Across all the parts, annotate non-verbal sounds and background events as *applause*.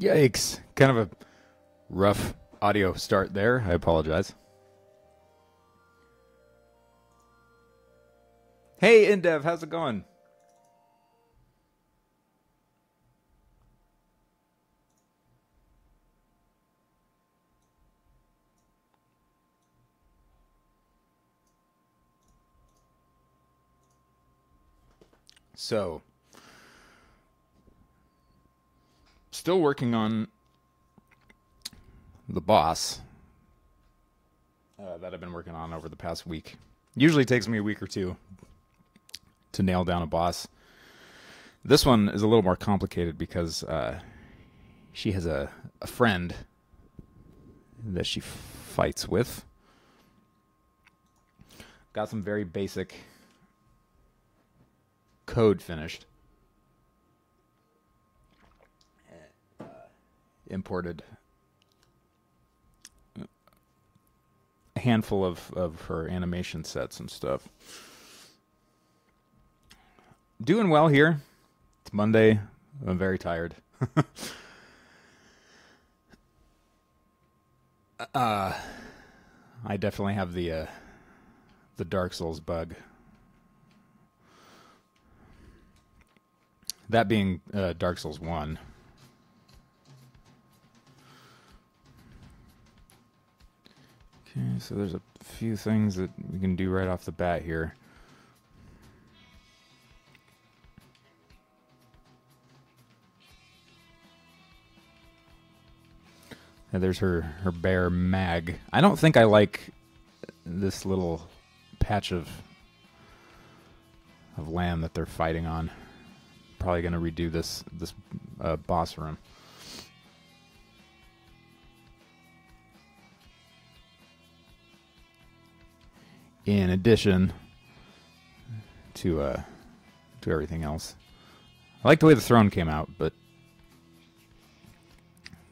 Yikes. Kind of a rough audio start there. I apologize. Hey, Indev, how's it going? So, still working on the boss uh, that I've been working on over the past week. Usually takes me a week or two to nail down a boss. This one is a little more complicated because uh, she has a, a friend that she fights with. Got some very basic code finished. Uh, imported a handful of, of her animation sets and stuff. Doing well here. It's Monday. I'm very tired. *laughs* uh, I definitely have the uh, the Dark Souls bug. That being uh, Dark Souls 1. Okay, so there's a few things that we can do right off the bat here. There's her, her bear mag. I don't think I like this little patch of of land that they're fighting on probably going to redo this this uh, boss room. In addition to uh, to everything else, I like the way the throne came out, but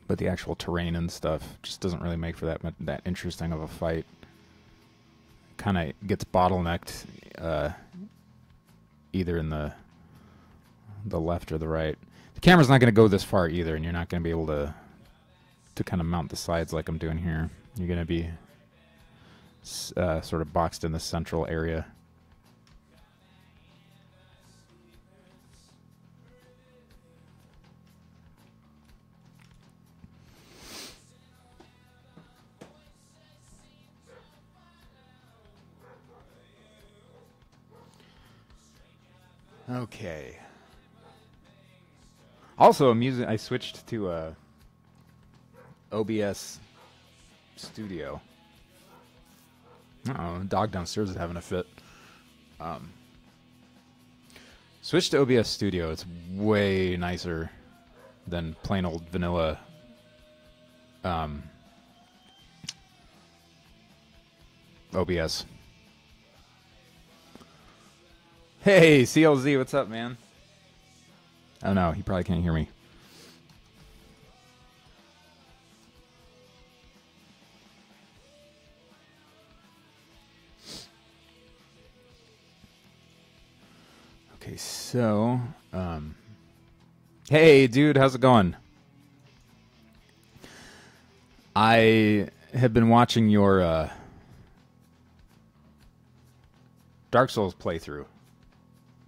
but the actual terrain and stuff just doesn't really make for that that interesting of a fight. Kind of gets bottlenecked uh, either in the the left or the right. The camera's not going to go this far either, and you're not going to be able to to kind of mount the sides like I'm doing here. You're going to be uh, sort of boxed in the central area. Okay. Also, using. I switched to uh, OBS Studio. Oh, dog downstairs is having a fit. Um, switch to OBS Studio. It's way nicer than plain old vanilla. Um, OBS. Hey, CLZ, what's up, man? Oh no, he probably can't hear me. So, um, hey, dude, how's it going? I have been watching your uh, Dark Souls playthrough.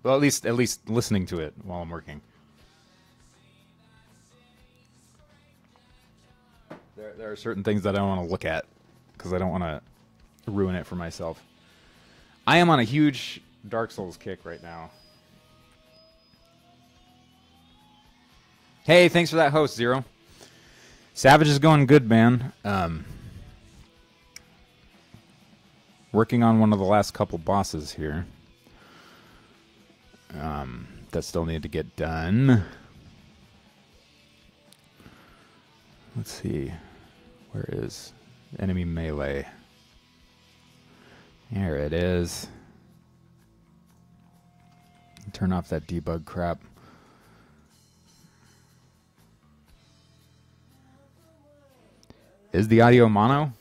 Well, at least at least listening to it while I'm working. There, there are certain things that I want to look at because I don't want to ruin it for myself. I am on a huge Dark Souls kick right now. Hey, thanks for that host, Zero. Savage is going good, man. Um, working on one of the last couple bosses here. Um, that still need to get done. Let's see. Where is enemy melee? There it is. Turn off that debug crap. Is the audio mono?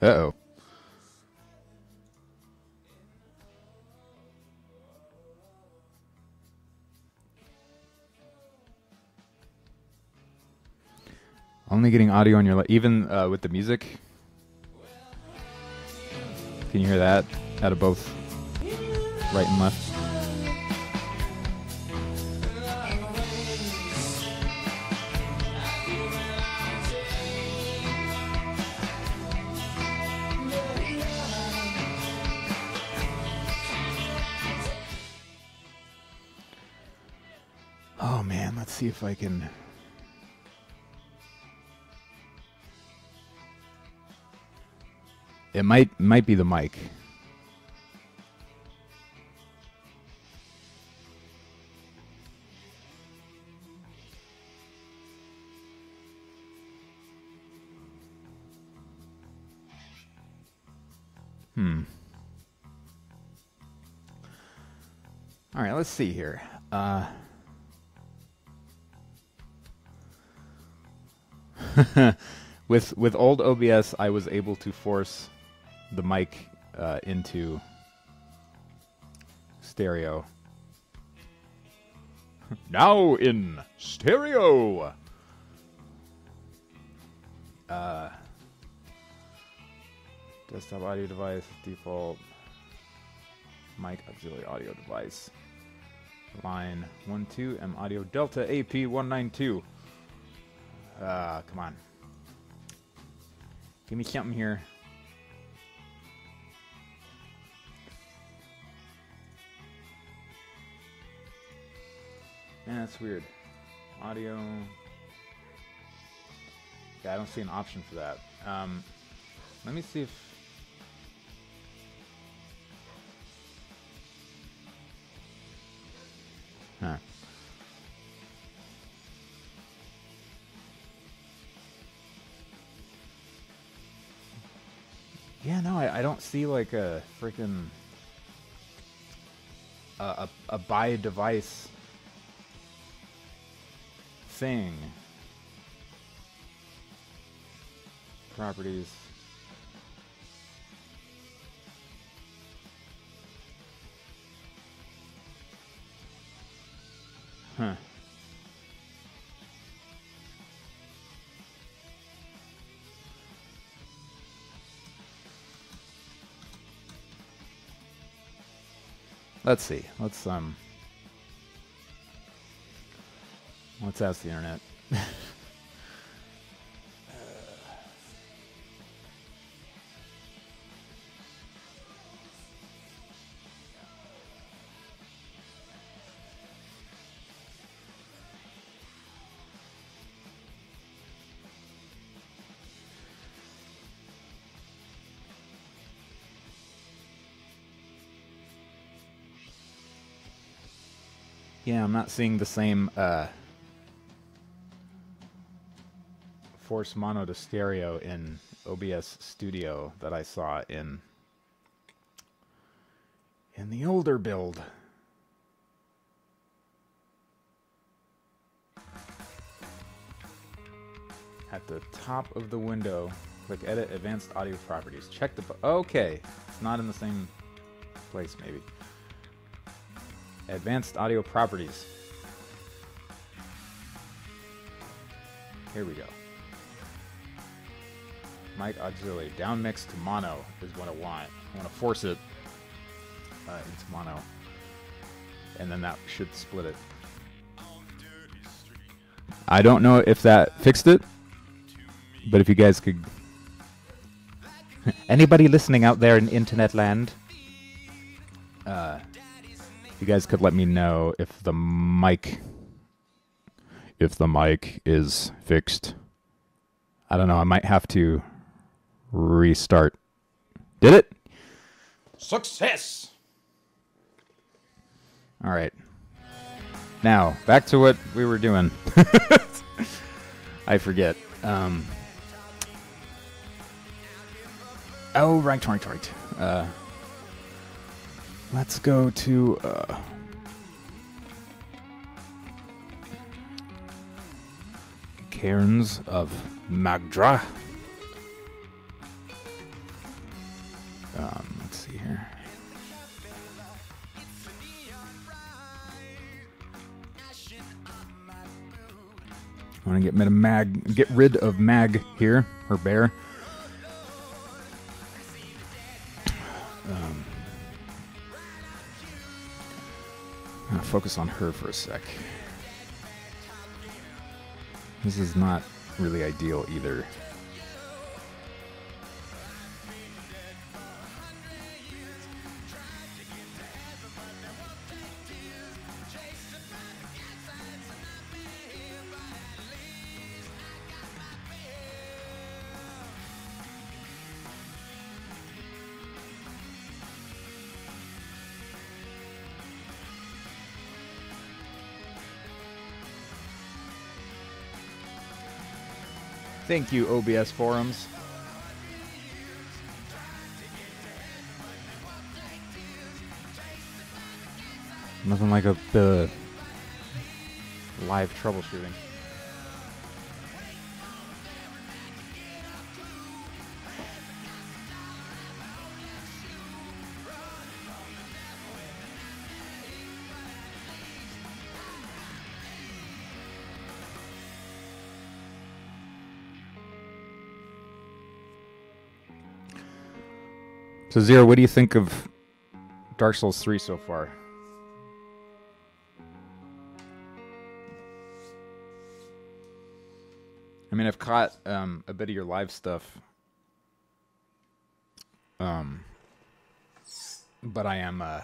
Uh oh. Only getting audio on your even uh, with the music. Can you hear that out of both right and left? See if I can. It might might be the mic. Hmm. All right, let's see here. Uh, *laughs* with with old OBS, I was able to force the mic uh, into stereo. *laughs* now in stereo. Uh, desktop audio device default mic auxiliary audio device line one two M audio Delta AP one nine two. Uh, come on. Give me something here. Yeah, that's weird. Audio. Yeah, I don't see an option for that. Um, let me see if. Huh. Yeah, no, I, I don't see like a freaking a, a, a buy device thing. Properties. Huh. Let's see. Let's um. Let's ask the internet. *laughs* Yeah, I'm not seeing the same uh, force mono to stereo in OBS Studio that I saw in in the older build. At the top of the window, click Edit Advanced Audio Properties. Check the. Okay, it's not in the same place, maybe. Advanced audio properties. Here we go. Mic auxiliary. Down mix to mono is what I want. I want to force it uh, into mono. And then that should split it. I don't know if that fixed it, but if you guys could. *laughs* Anybody listening out there in internet land? Uh, you guys could let me know if the mic if the mic is fixed. I don't know, I might have to restart. Did it? Success. All right. Now, back to what we were doing. *laughs* I forget. Um Oh, right, right, right. Uh Let's go to. Uh, cairns of Magdra. Um, let's see here. I want to get rid of Mag, get rid of Mag here, her Bear. Um, I'll focus on her for a sec. This is not really ideal either. Thank you, OBS forums. Nothing like a the live troubleshooting. So Zero, what do you think of Dark Souls 3 so far? I mean, I've caught um, a bit of your live stuff. Um, but I am uh,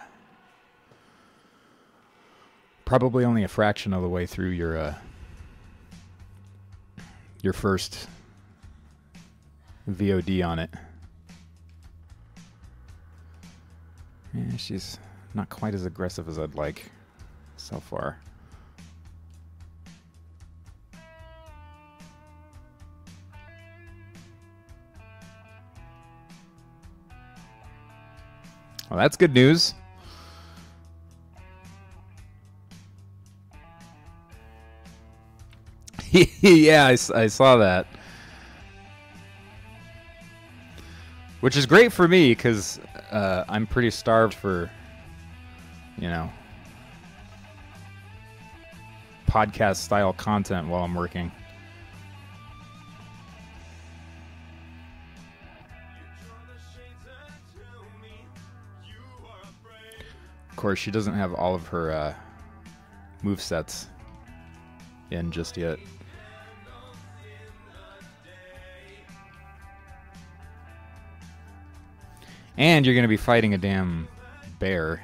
probably only a fraction of the way through your uh, your first VOD on it. Yeah, she's not quite as aggressive as I'd like so far. Well, that's good news. *laughs* yeah, I, I saw that. Which is great for me because uh, I'm pretty starved for, you know, podcast style content while I'm working. Of course, she doesn't have all of her uh, move sets in just yet. And you're going to be fighting a damn bear.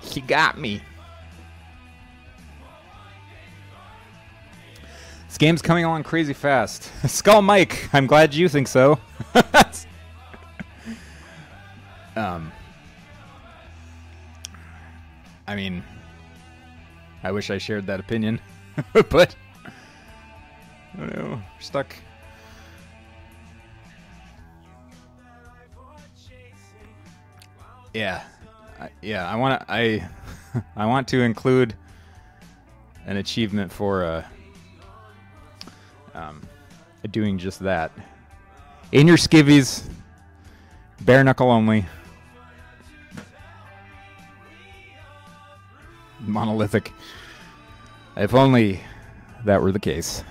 He got me. This game's coming along crazy fast. *laughs* Skull Mike, I'm glad you think so. *laughs* um, I mean, I wish I shared that opinion, *laughs* but I don't know, stuck. Yeah, I, yeah. I want to. I *laughs* I want to include an achievement for uh, um, doing just that. In your skivvies, bare knuckle only. Monolithic. If only that were the case.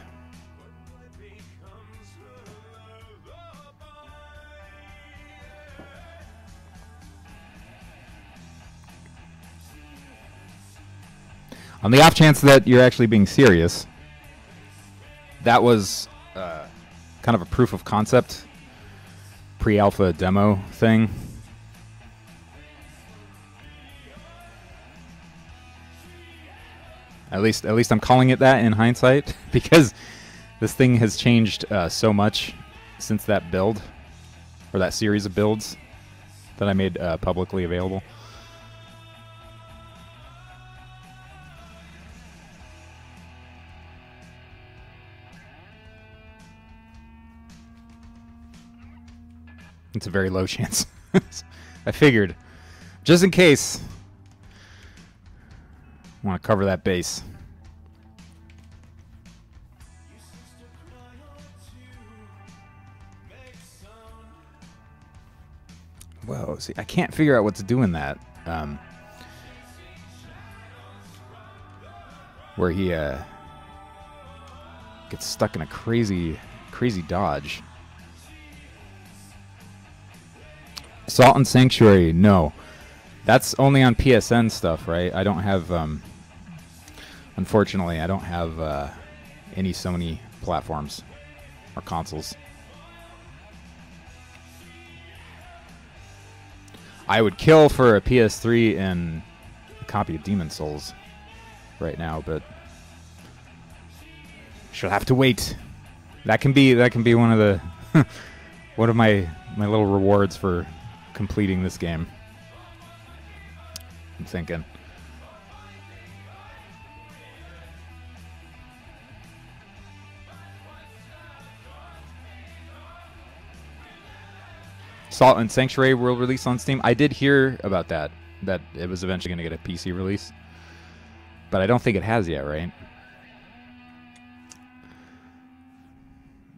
On the off chance that you're actually being serious, that was uh, kind of a proof of concept pre-alpha demo thing. At least, at least I'm calling it that in hindsight *laughs* because this thing has changed uh, so much since that build or that series of builds that I made uh, publicly available. It's a very low *laughs* chance. I figured. Just in case, want to cover that base. Whoa, see, I can't figure out what's doing that. Um, where he uh, gets stuck in a crazy, crazy dodge. Salt and Sanctuary, no. That's only on PSN stuff, right? I don't have, um, unfortunately, I don't have uh, any Sony platforms or consoles. I would kill for a PS3 and a copy of Demon Souls right now, but she'll have to wait. That can be that can be one of the *laughs* one of my my little rewards for completing this game. I'm thinking. Salt and Sanctuary will release on Steam. I did hear about that, that it was eventually going to get a PC release. But I don't think it has yet, right?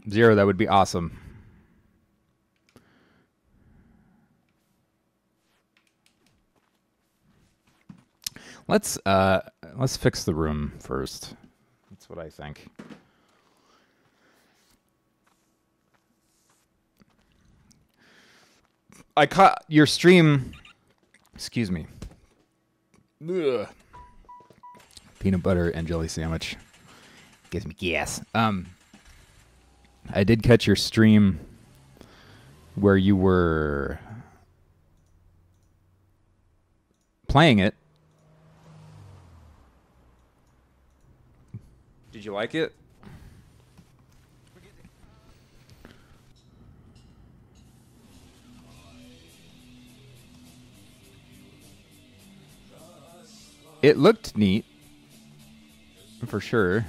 Zero, that would be awesome. Let's uh let's fix the room first. That's what I think. I caught your stream. Excuse me. Ugh. Peanut butter and jelly sandwich gives me gas. Um, I did catch your stream where you were playing it. Did you like it? It looked neat, for sure.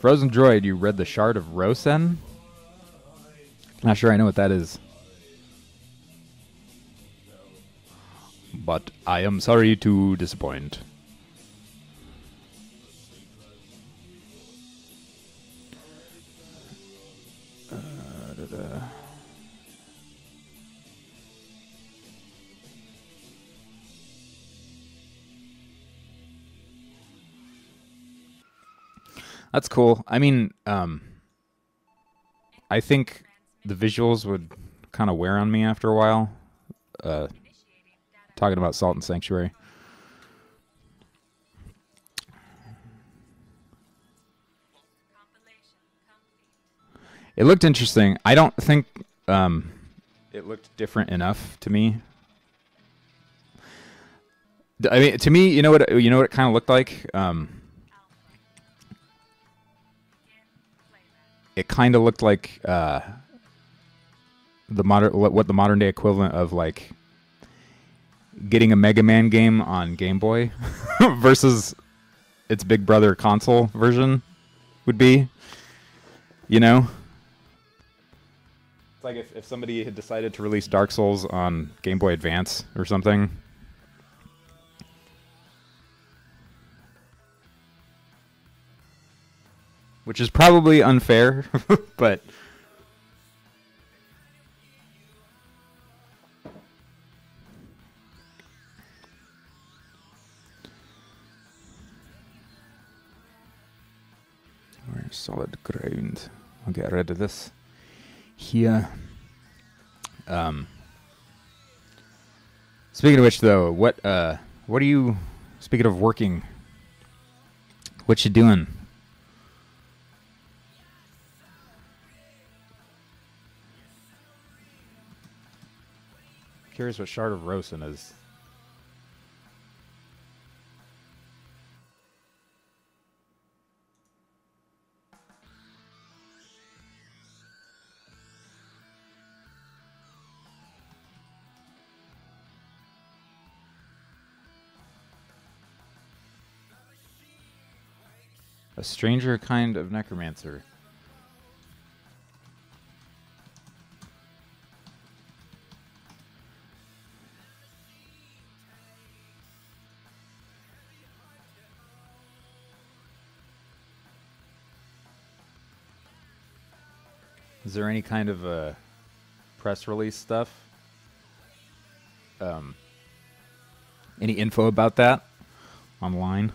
Frozen Droid, you read the Shard of Gosen? Not sure I know what that is. But I am sorry to disappoint. That's cool. I mean, um, I think the visuals would kind of wear on me after a while. Uh, talking about Salt and Sanctuary. It looked interesting. I don't think um, it looked different enough to me. I mean, to me, you know what you know what it kind of looked like. Um, it kind of looked like uh, the modern what, what the modern day equivalent of like getting a Mega Man game on Game Boy *laughs* versus its big brother console version would be. You know? It's like if, if somebody had decided to release Dark Souls on Game Boy Advance or something. Which is probably unfair, *laughs* but solid ground. I'll get rid of this here. Um, speaking of which, though, what uh, what are you? Speaking of working, what you doing? Curious what Shard of Gosen is. A stranger kind of necromancer. Is there any kind of uh, press release stuff? Um, any info about that online?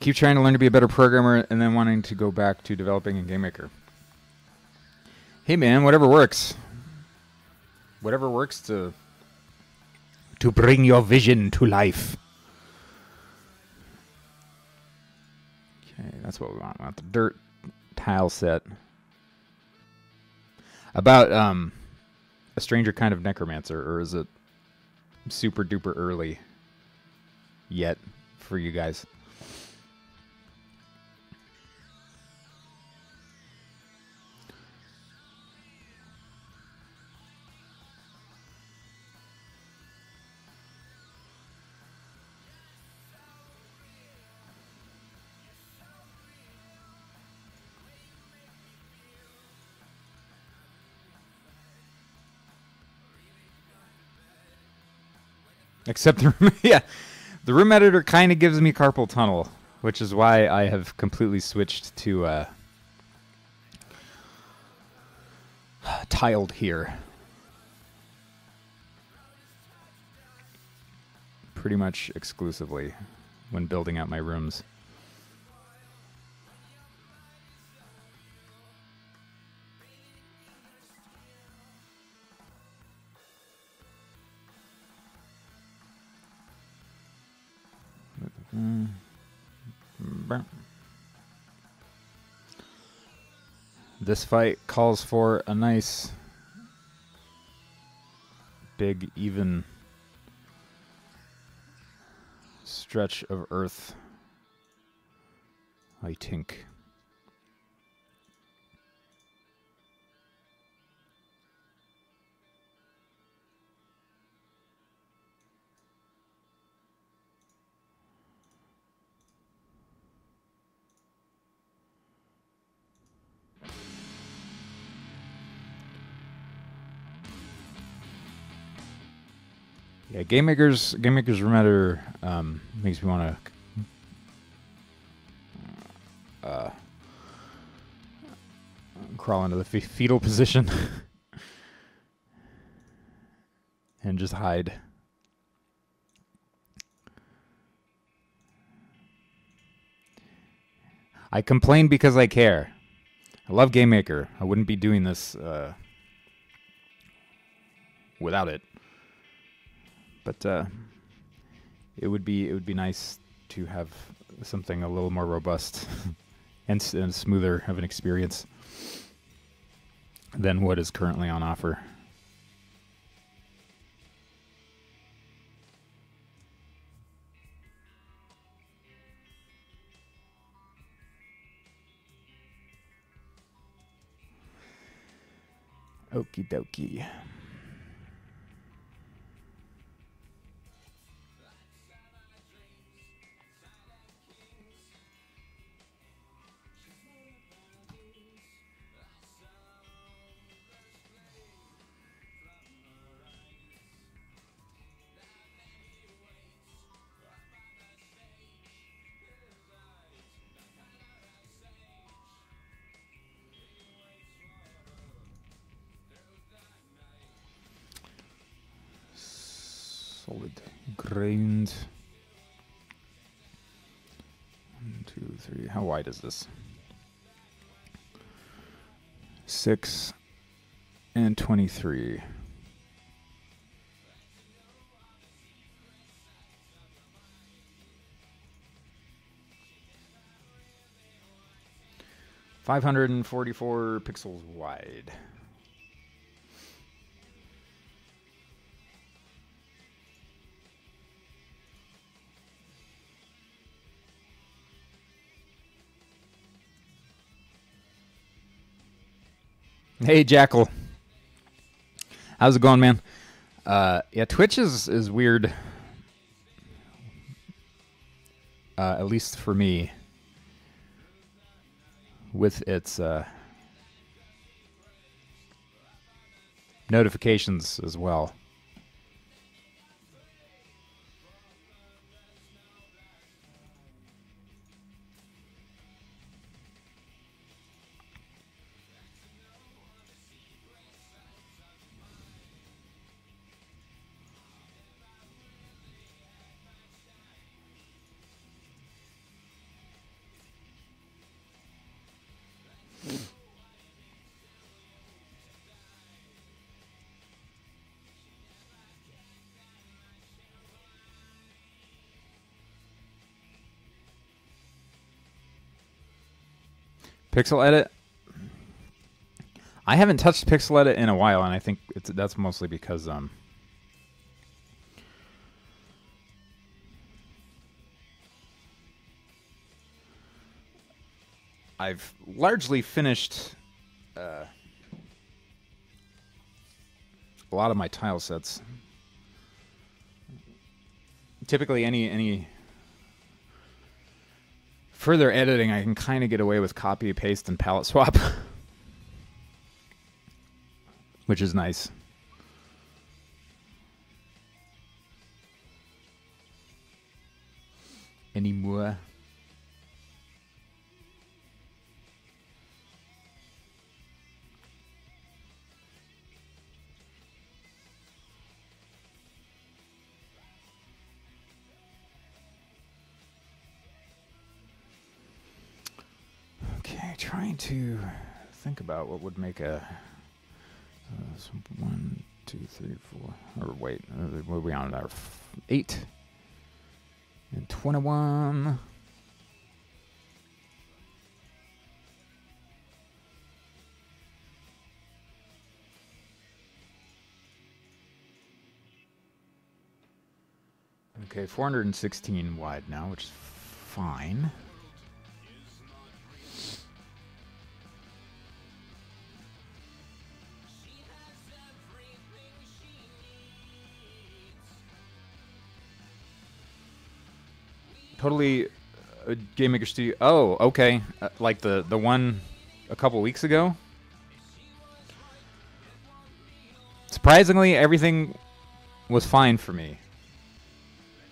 Keep trying to learn to be a better programmer and then wanting to go back to developing in GameMaker. Hey man, whatever works. Whatever works to to bring your vision to life. Okay, that's what we want. We want the dirt tile set. About um a stranger kind of necromancer, or is it super duper early yet for you guys? Except the room, *laughs* yeah, the room editor kind of gives me carpal tunnel, which is why I have completely switched to uh, tiled here. Pretty much exclusively when building out my rooms. This fight calls for a nice, big, even stretch of earth. I think. Yeah, Game Maker's Game Maker's room editor um, makes me want to uh, crawl into the fe- fetal position *laughs* and just hide. I complain because I care. I love Game Maker. I wouldn't be doing this uh, without it but uh, it would be it would be nice to have something a little more robust *laughs* and, and smoother of an experience than what is currently on offer. Okie dokie. Ground. One, two, three. How wide is this? Six and 23. Five hundred and forty-four pixels wide. Hey, Jackal. How's it going, man? Uh, yeah, Twitch is is weird. Uh, at least for me, with its uh, notifications as well. Pyxel Edit. I haven't touched Pyxel Edit in a while, and I think that's mostly because um. I've largely finished uh, a lot of my tile sets. Typically, any any further editing, I can kind of get away with copy, paste, and palette swap, *laughs* which is nice. Anymore. Okay, trying to think about what would make a uh, one, two, three, four. Or wait, uh, what are we on there? Eight and twenty-one. Okay, 416 wide now, which is fine. Totally uh, Game Maker Studio. Oh, okay. Uh, like the the one a couple weeks ago. Surprisingly, everything was fine for me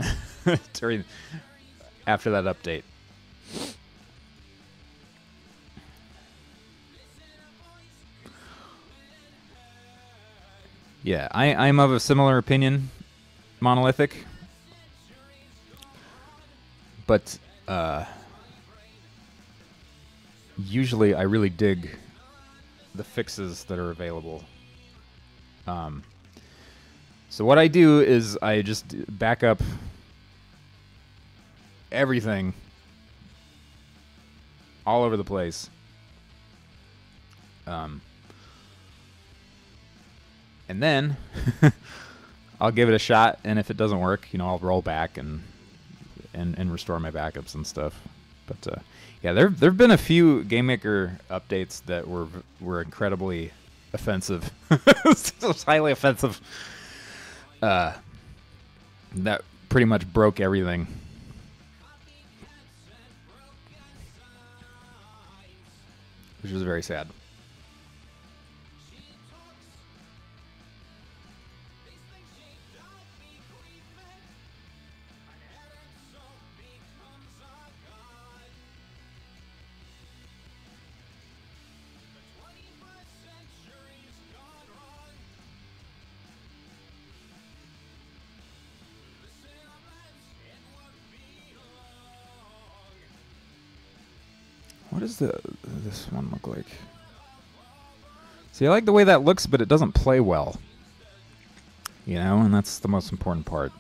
*laughs* during after that update. Yeah, I, I'm of a similar opinion, Monolithic but uh, usually I really dig the fixes that are available. Um, so what I do is I just back up everything all over the place. Um, and then *laughs* I'll give it a shot, and if it doesn't work, you know, I'll roll back and and, and restore my backups and stuff. But uh, yeah, there there've been a few GameMaker updates that were were incredibly offensive, *laughs* highly offensive. Uh, that pretty much broke everything. Which was very sad. Does the this one look like? See, I like the way that looks, but it doesn't play well. You know, and that's the most important part.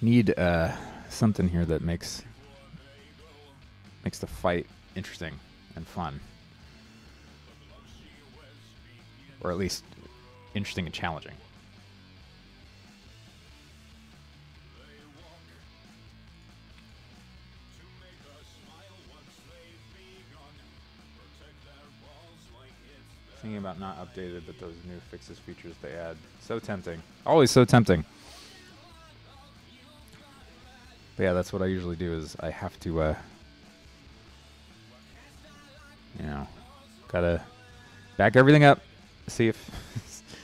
Need uh, something here that makes makes the fight interesting and fun, or at least interesting and challenging. Thinking about not updated, but those new fixes features they add. So tempting. Always so tempting. But yeah, that's what I usually do is I have to uh you know, gotta back everything up, see if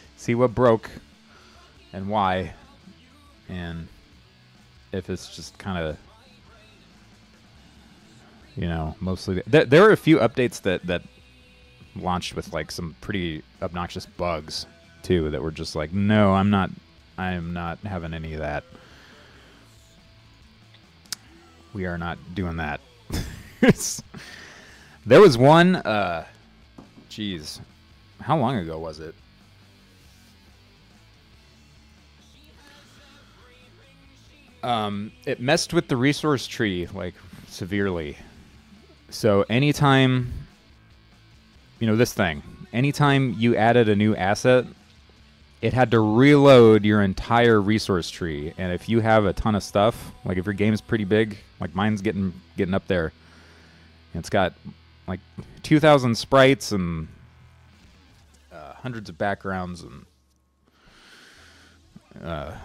*laughs* see what broke and why and if it's just kind of you know mostly th- there are a few updates that that launched with like some pretty obnoxious bugs too that were just like no i'm not i'm not having any of that. We are not doing that. *laughs* There was one uh jeez. How long ago was it? Um, it messed with the resource tree like severely. So anytime, you know, this thing, anytime you added a new asset, it had to reload your entire resource tree. And if you have a ton of stuff, like if your game's pretty big, like mine's getting getting up there, it's got like 2,000 sprites and uh, hundreds of backgrounds and. Uh,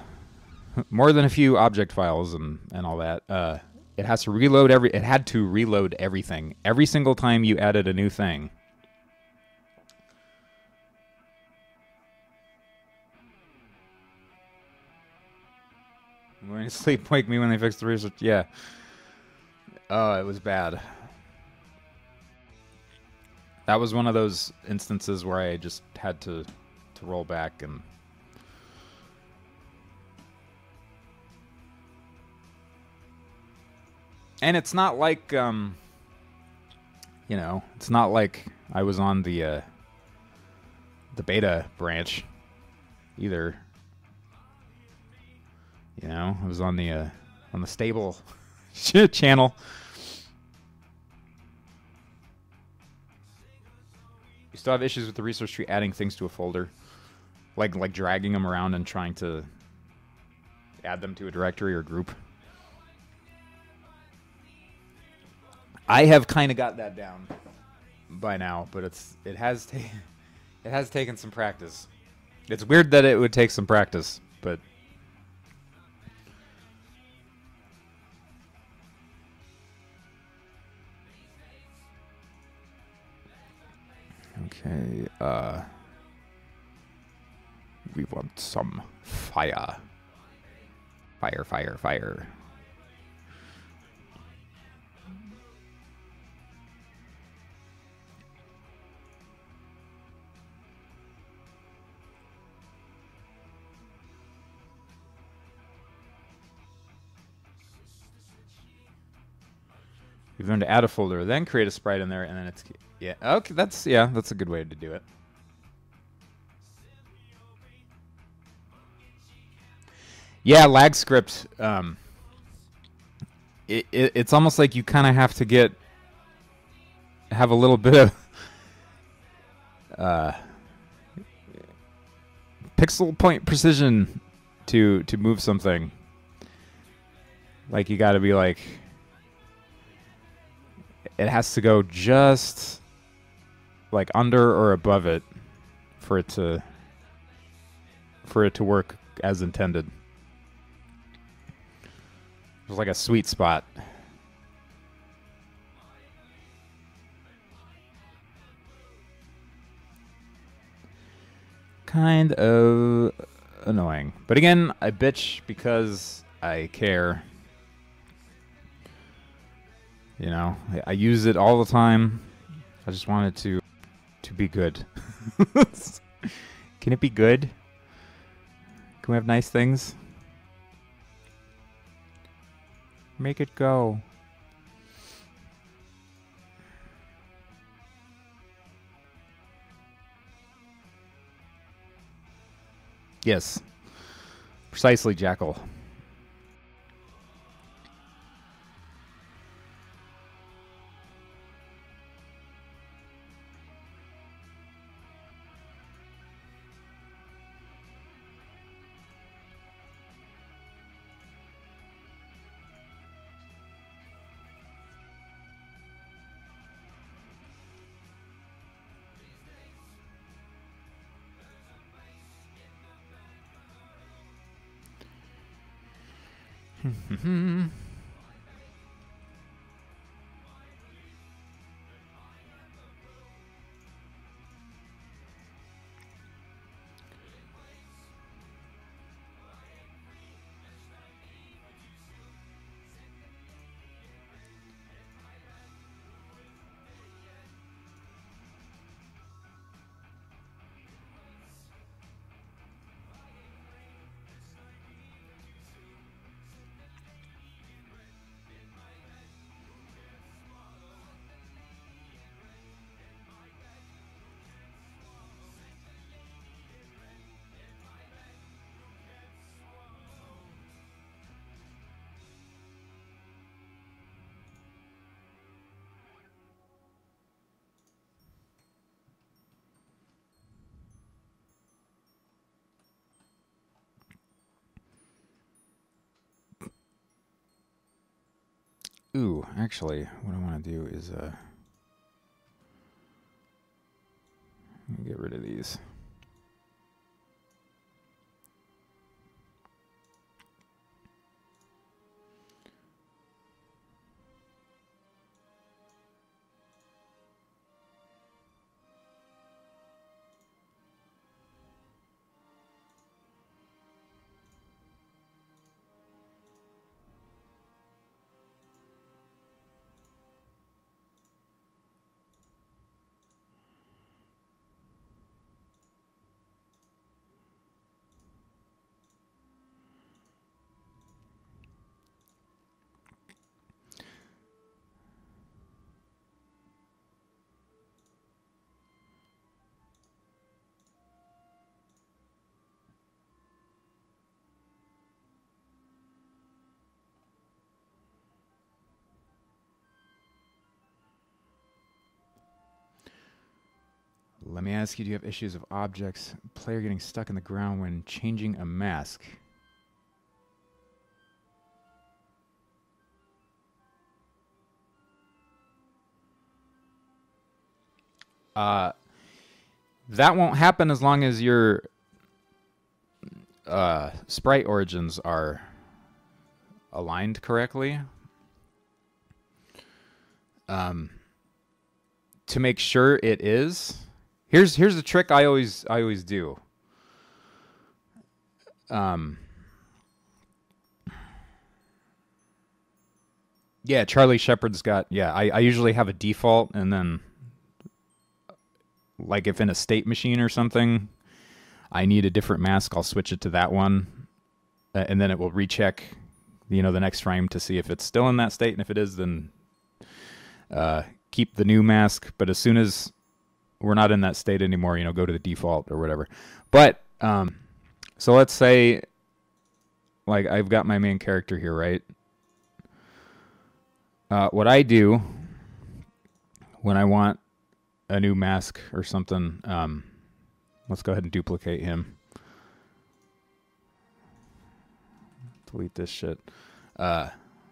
*laughs* more than a few object files and and all that. Uh, it has to reload every. It had to reload everything every single time you added a new thing. When you *laughs* sleep, wake me when they fix the research. Yeah. Oh, it was bad. That was one of those instances where I just had to to roll back and and it's not like um you know it's not like i was on the uh the beta branch either you know i was on the uh on the stable *laughs* channel you still have issues with the resource tree adding things to a folder like like dragging them around and trying to add them to a directory or group I have kind of got that down by now, but it's it has *laughs* ta- it has taken some practice. It's weird that it would take some practice, but Okay, uh we want some fire. Fire, fire, fire. You've learned to add a folder, then create a sprite in there, and then it's yeah. Okay, that's yeah, that's a good way to do it. Yeah, lag script. Um, it, it it's almost like you kind of have to get have a little bit of *laughs* uh, pixel point precision to to move something. Like you got to be like it has to go just like under or above it for it to for it to work as intended. It's like a sweet spot. Kind of annoying. But again, I bitch because I care you know, I, I use it all the time. I just wanted to be good. *laughs* Can it be good? Can we have nice things? Make it go. Yes. Precisely, Jackal. Ooh, actually, what I want to do is uh, get rid of these. Let me ask you, do you have issues of objects, player getting stuck in the ground when changing a mask? Uh, that won't happen as long as your uh, sprite origins are aligned correctly. Um, to make sure it is, Here's here's the trick I always I always do. Um Yeah, Charlie Shepard's got yeah, I, I usually have a default and then like if in a state machine or something I need a different mask, I'll switch it to that one. Uh, and then it will recheck you know the next frame to see if it's still in that state and if it is then uh, keep the new mask but as soon as we're not in that state anymore, you know, go to the default or whatever. But um, so let's say like I've got my main character here, right? Uh, what I do when I want a new mask or something, um, let's go ahead and duplicate him. Delete this shit. Uh,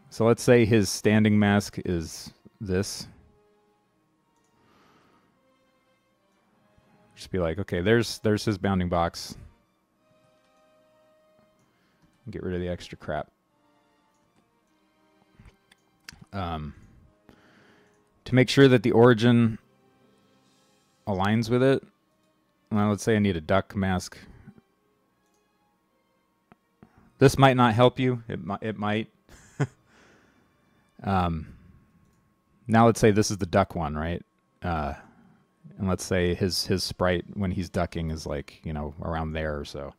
so let's say his standing mask is this. Just be like, okay, there's there's his bounding box. Get rid of the extra crap. Um, to make sure that the origin aligns with it, well, let's say I need a duck mask. This might not help you. It, mi- it might. *laughs* um, now let's say this is the duck one, right? Uh, and let's say his his sprite when he's ducking is like you know around there or so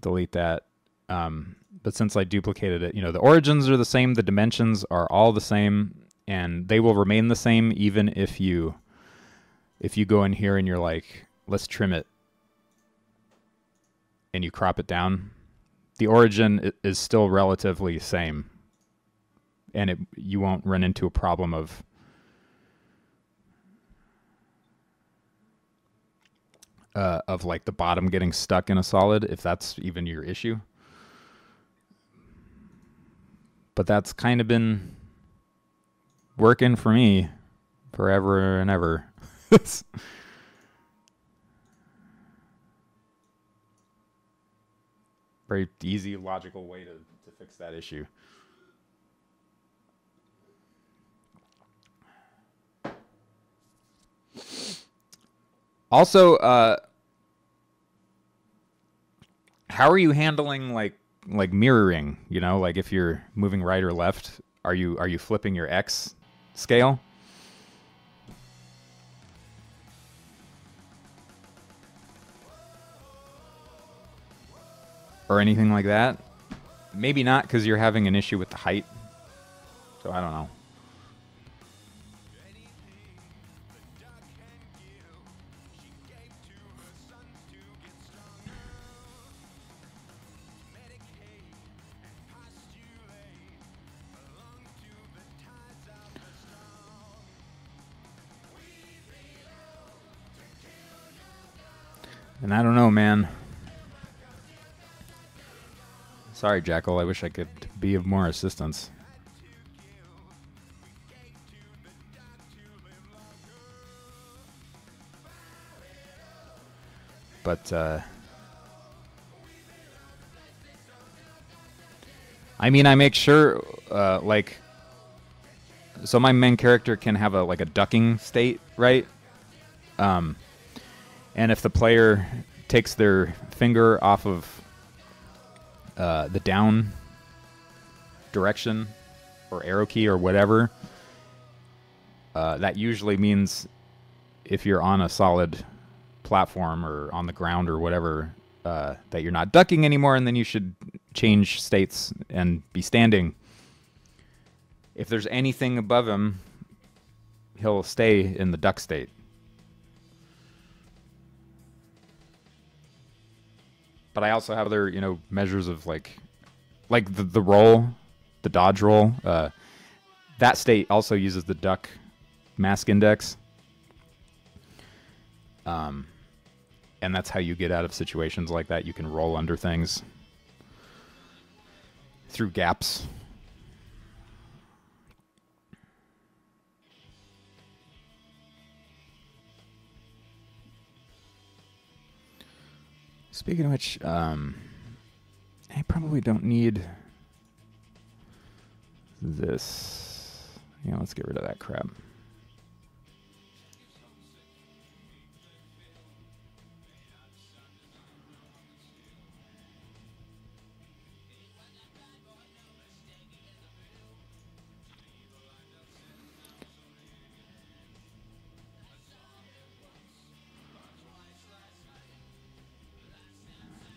delete that. Um, but since I duplicated it you know the origins are the same the dimensions are all the same and they will remain the same even if you if you go in here and you're like let's trim it and you crop it down the origin is still relatively same and it you won't run into a problem of uh, of like the bottom getting stuck in a solid, if that's even your issue. But that's kind of been working for me forever and ever. *laughs* Very easy, logical way to, to fix that issue. Also, uh, how are you handling like like mirroring? You know, like if you're moving right or left, are you are you flipping your X scale? Or anything like that? Maybe not because you're having an issue with the height. So I don't know. And I don't know, man. Sorry, Jackal. I wish I could be of more assistance. But, uh, I mean, I make sure, uh, like, so my main character can have a like a ducking state, right? Um, and if the player takes their finger off of uh, the down direction or arrow key or whatever, uh, that usually means if you're on a solid platform or on the ground or whatever, uh, that you're not ducking anymore, and then you should change states and be standing. If there's anything above him, he'll stay in the duck state. But I also have other you know measures of like like the the roll, the dodge roll. Uh, that state also uses the duck mask index. Um, and that's how you get out of situations like that. You can roll under things through gaps. Speaking of which, um, I probably don't need this. Yeah, let's get rid of that crap.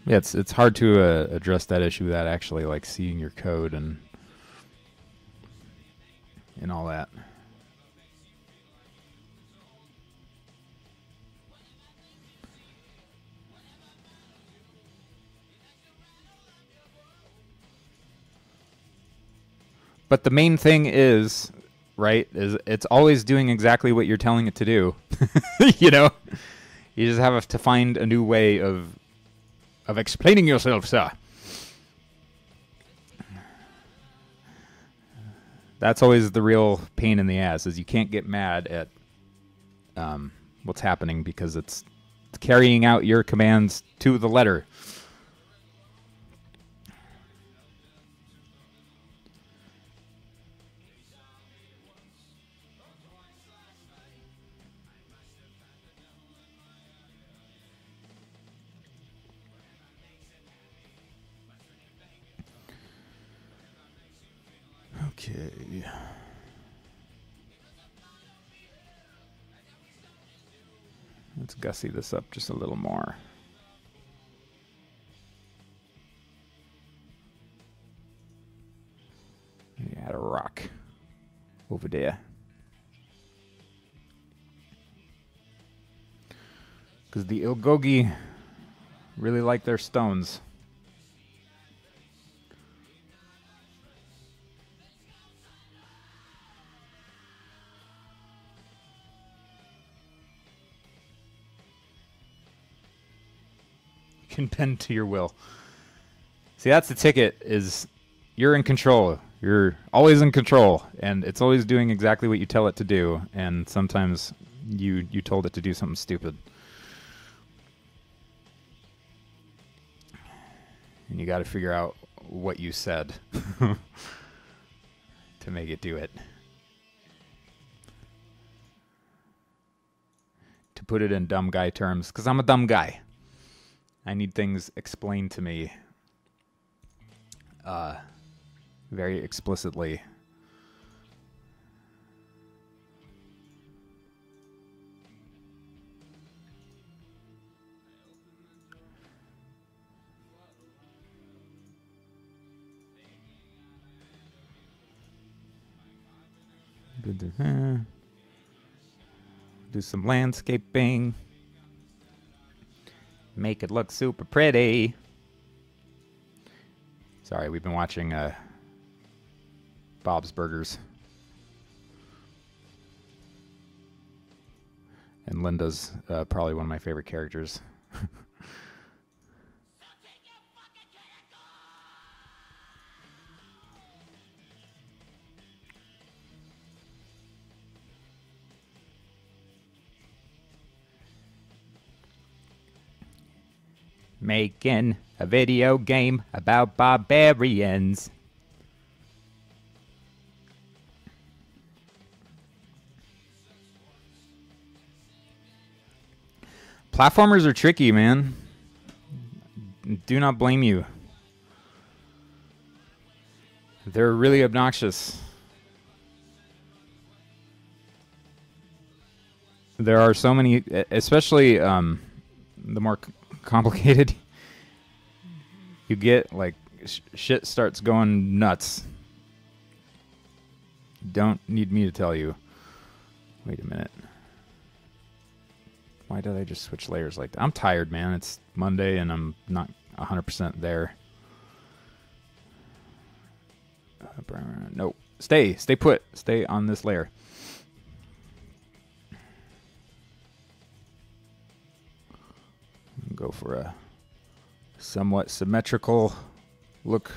Yeah, it's it's hard to uh, address that issue without actually like seeing your code and and all that. But the main thing is, right, is it's always doing exactly what you're telling it to do. *laughs* you know? You just have to find a new way of of explaining yourself, sir. That's always the real pain in the ass is you can't get mad at um, what's happening because it's, it's carrying out your commands to the letter. Let's this up just a little more. Add a rock over there. Because the Ilgogi really like their stones. Can bend to your will. See, that's the ticket. Is you're in control. You're always in control, and it's always doing exactly what you tell it to do. And sometimes you you told it to do something stupid. and you got to figure out what you said *laughs* to make it do it. To put it in dumb guy terms, because I'm a dumb guy. I need things explained to me uh, very explicitly. *laughs* Do some landscaping. Make it look super pretty. Sorry, we've been watching uh, Bob's Burgers. And Linda's uh, probably one of my favorite characters. *laughs* Making a video game about barbarians. Platformers are tricky, man. Do not blame you. They're really obnoxious. There are so many, especially um, the more complicated *laughs* you get, like sh- shit starts going nuts. Don't need me to tell you. Wait a minute. Why did I just switch layers like that? I'm tired, man. It's Monday and I'm not 100% there. Uh, no. Stay. Stay put. Stay on this layer. Go for a somewhat symmetrical look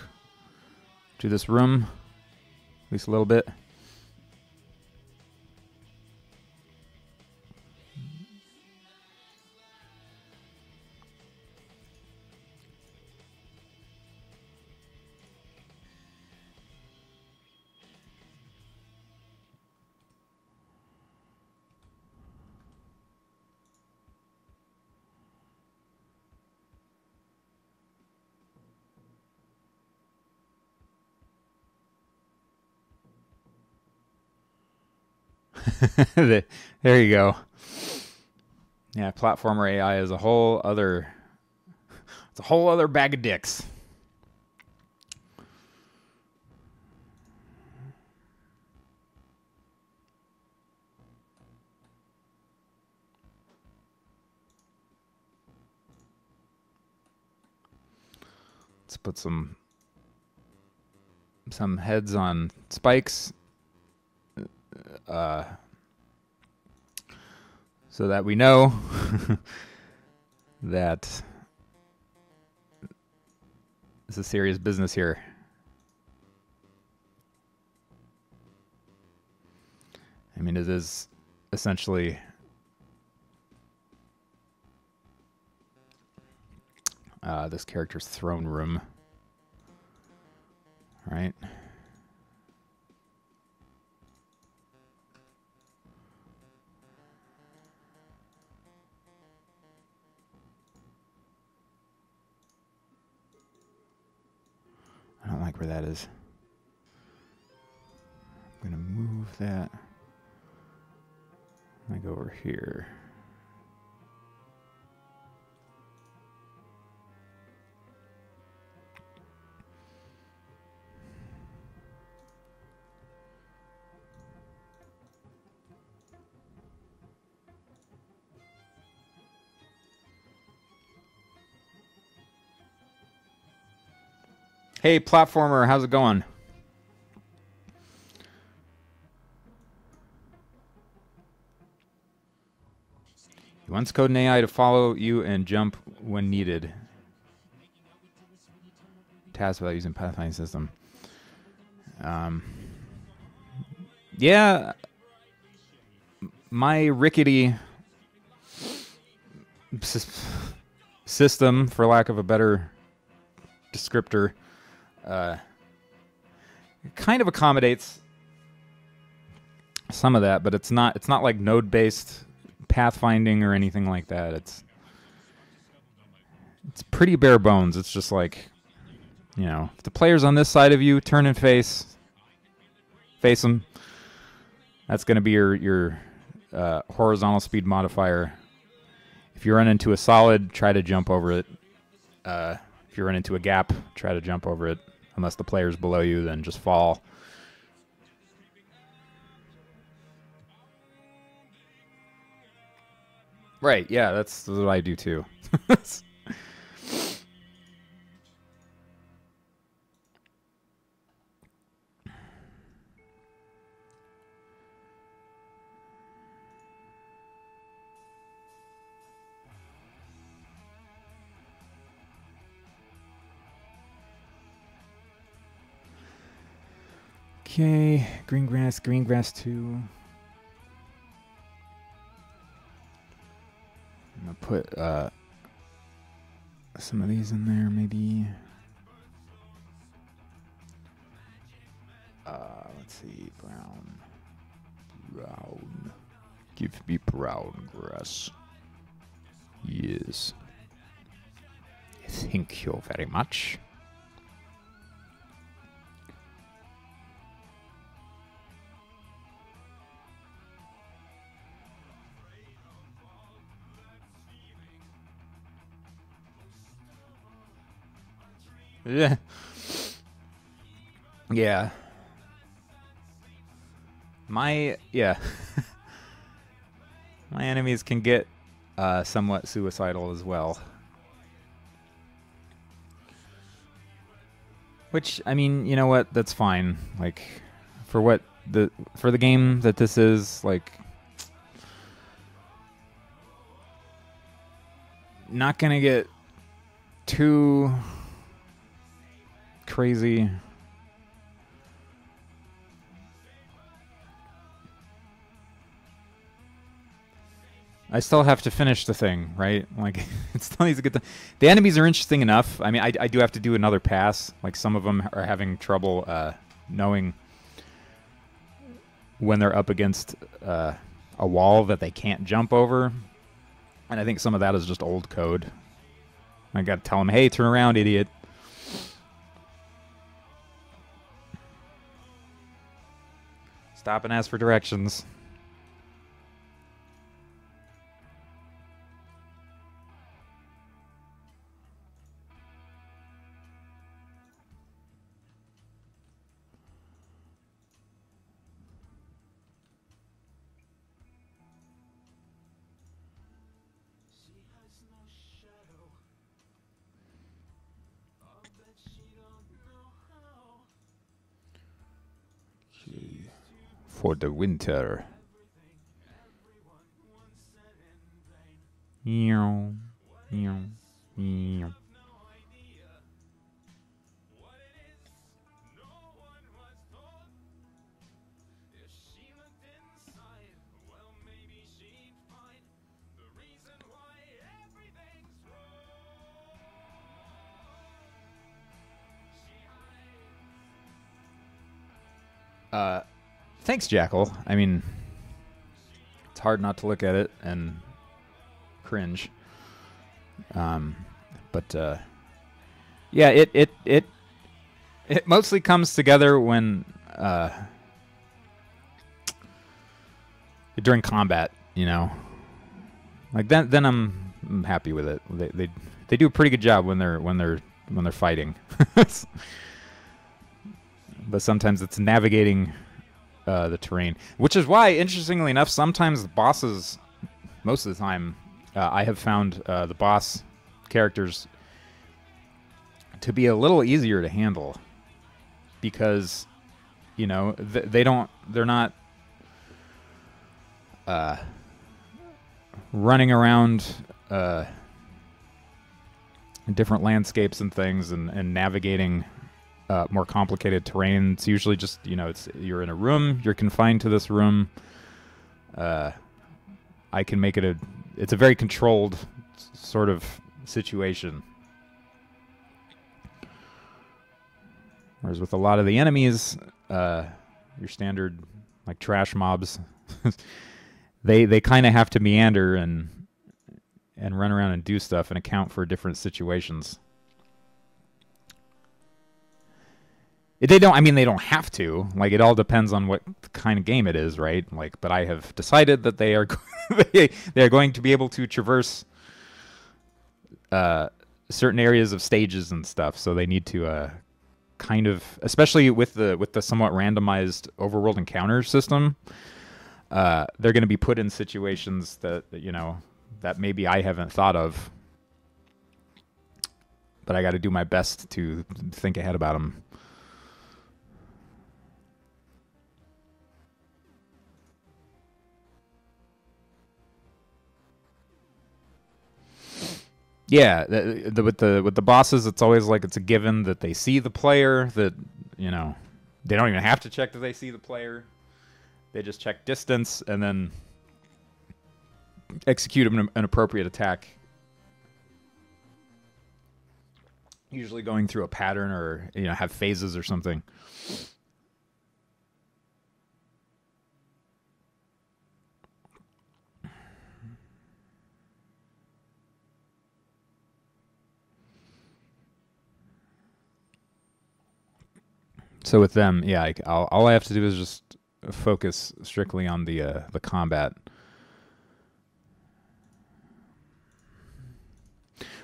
to this room, at least a little bit. *laughs* there you go. Yeah, platformer AI is a whole other it's a whole other bag of dicks. Let's put some some heads on spikes uh, so that we know *laughs* that this is serious business here. I mean, it is essentially uh, this character's throne room, right? I don't like where that is. I'm going to move that. I go over here. Hey, platformer, how's it going? He wants code and AI to follow you and jump when needed. Task without using pathfinding system. Um, yeah, my rickety system, for lack of a better descriptor uh, kind of accommodates some of that, but it's not it's not like node based pathfinding or anything like that. It's it's pretty bare bones. It's just like you know, if the player's on this side of you, turn and face, face them. That's going to be your your uh, horizontal speed modifier. If you run into a solid, try to jump over it. Uh, if you run into a gap, try to jump over it. Unless the player's below you, then just fall. Right, yeah, that's what I do too. *laughs* Okay, green grass, green grass too. I'm gonna put uh, some of these in there, maybe. Uh, let's see, brown, brown. Give me brown grass. Yes. Thank you very much. Yeah. Yeah. My yeah. *laughs* My enemies can get uh, somewhat suicidal as well. Which I mean, you know what? That's fine. Like for what the for the game that this is, like not gonna get too crazy. I still have to finish the thing, right? Like, *laughs* it still needs to get the. The enemies are interesting enough. I mean, I, I do have to do another pass. Like, some of them are having trouble uh, knowing when they're up against uh, a wall that they can't jump over. And I think some of that is just old code. I got to tell them, hey, turn around, idiot. Stop and ask for directions. For the winter. Meow, meow, meow. Uh, thanks, Jackal. I mean, it's hard not to look at it and cringe. Um, but uh, yeah, it it it it mostly comes together when uh, during combat. You know, like then then I'm, I'm happy with it. They they they do a pretty good job when they're when they're when they're fighting. *laughs* but sometimes it's navigating uh, the terrain, which is why, interestingly enough, sometimes the bosses, most of the time, uh, I have found uh, the boss characters to be a little easier to handle because you know th- they don't they're not uh, running around uh, different landscapes and things and, and navigating uh, more complicated terrain. It's usually just you know it's you're in a room, you're confined to this room. Uh, I can make it a it's a very controlled sort of situation. Whereas with a lot of the enemies, uh, your standard like trash mobs, *laughs* they they kind of have to meander and and run around and do stuff and account for different situations. They don't. I mean, they don't have to. Like, it all depends on what kind of game it is, right? Like, but I have decided that they are *laughs* they are going to be able to traverse uh, certain areas of stages and stuff. So they need to uh, kind of, especially with the with the somewhat randomized overworld encounter system. Uh, they're going to be put in situations that you know that maybe I haven't thought of, but I got to do my best to think ahead about them. Yeah, the, the, with the with the bosses, it's always like it's a given that they see the player. That you know, they don't even have to check that they see the player. They just check distance and then execute an, an appropriate attack. Usually going through a pattern or you know have phases or something. So with them, yeah, I, I'll, all I have to do is just focus strictly on the uh, the combat,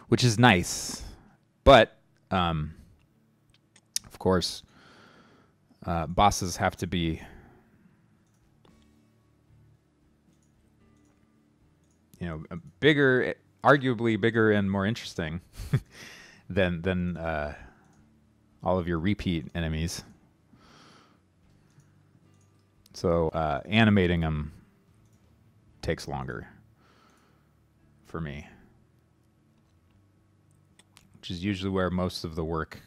which is nice, but um, of course, uh, bosses have to be you know bigger, arguably bigger and more interesting *laughs* than than uh, all of your repeat enemies. So uh, animating them takes longer for me, which is usually where most of the work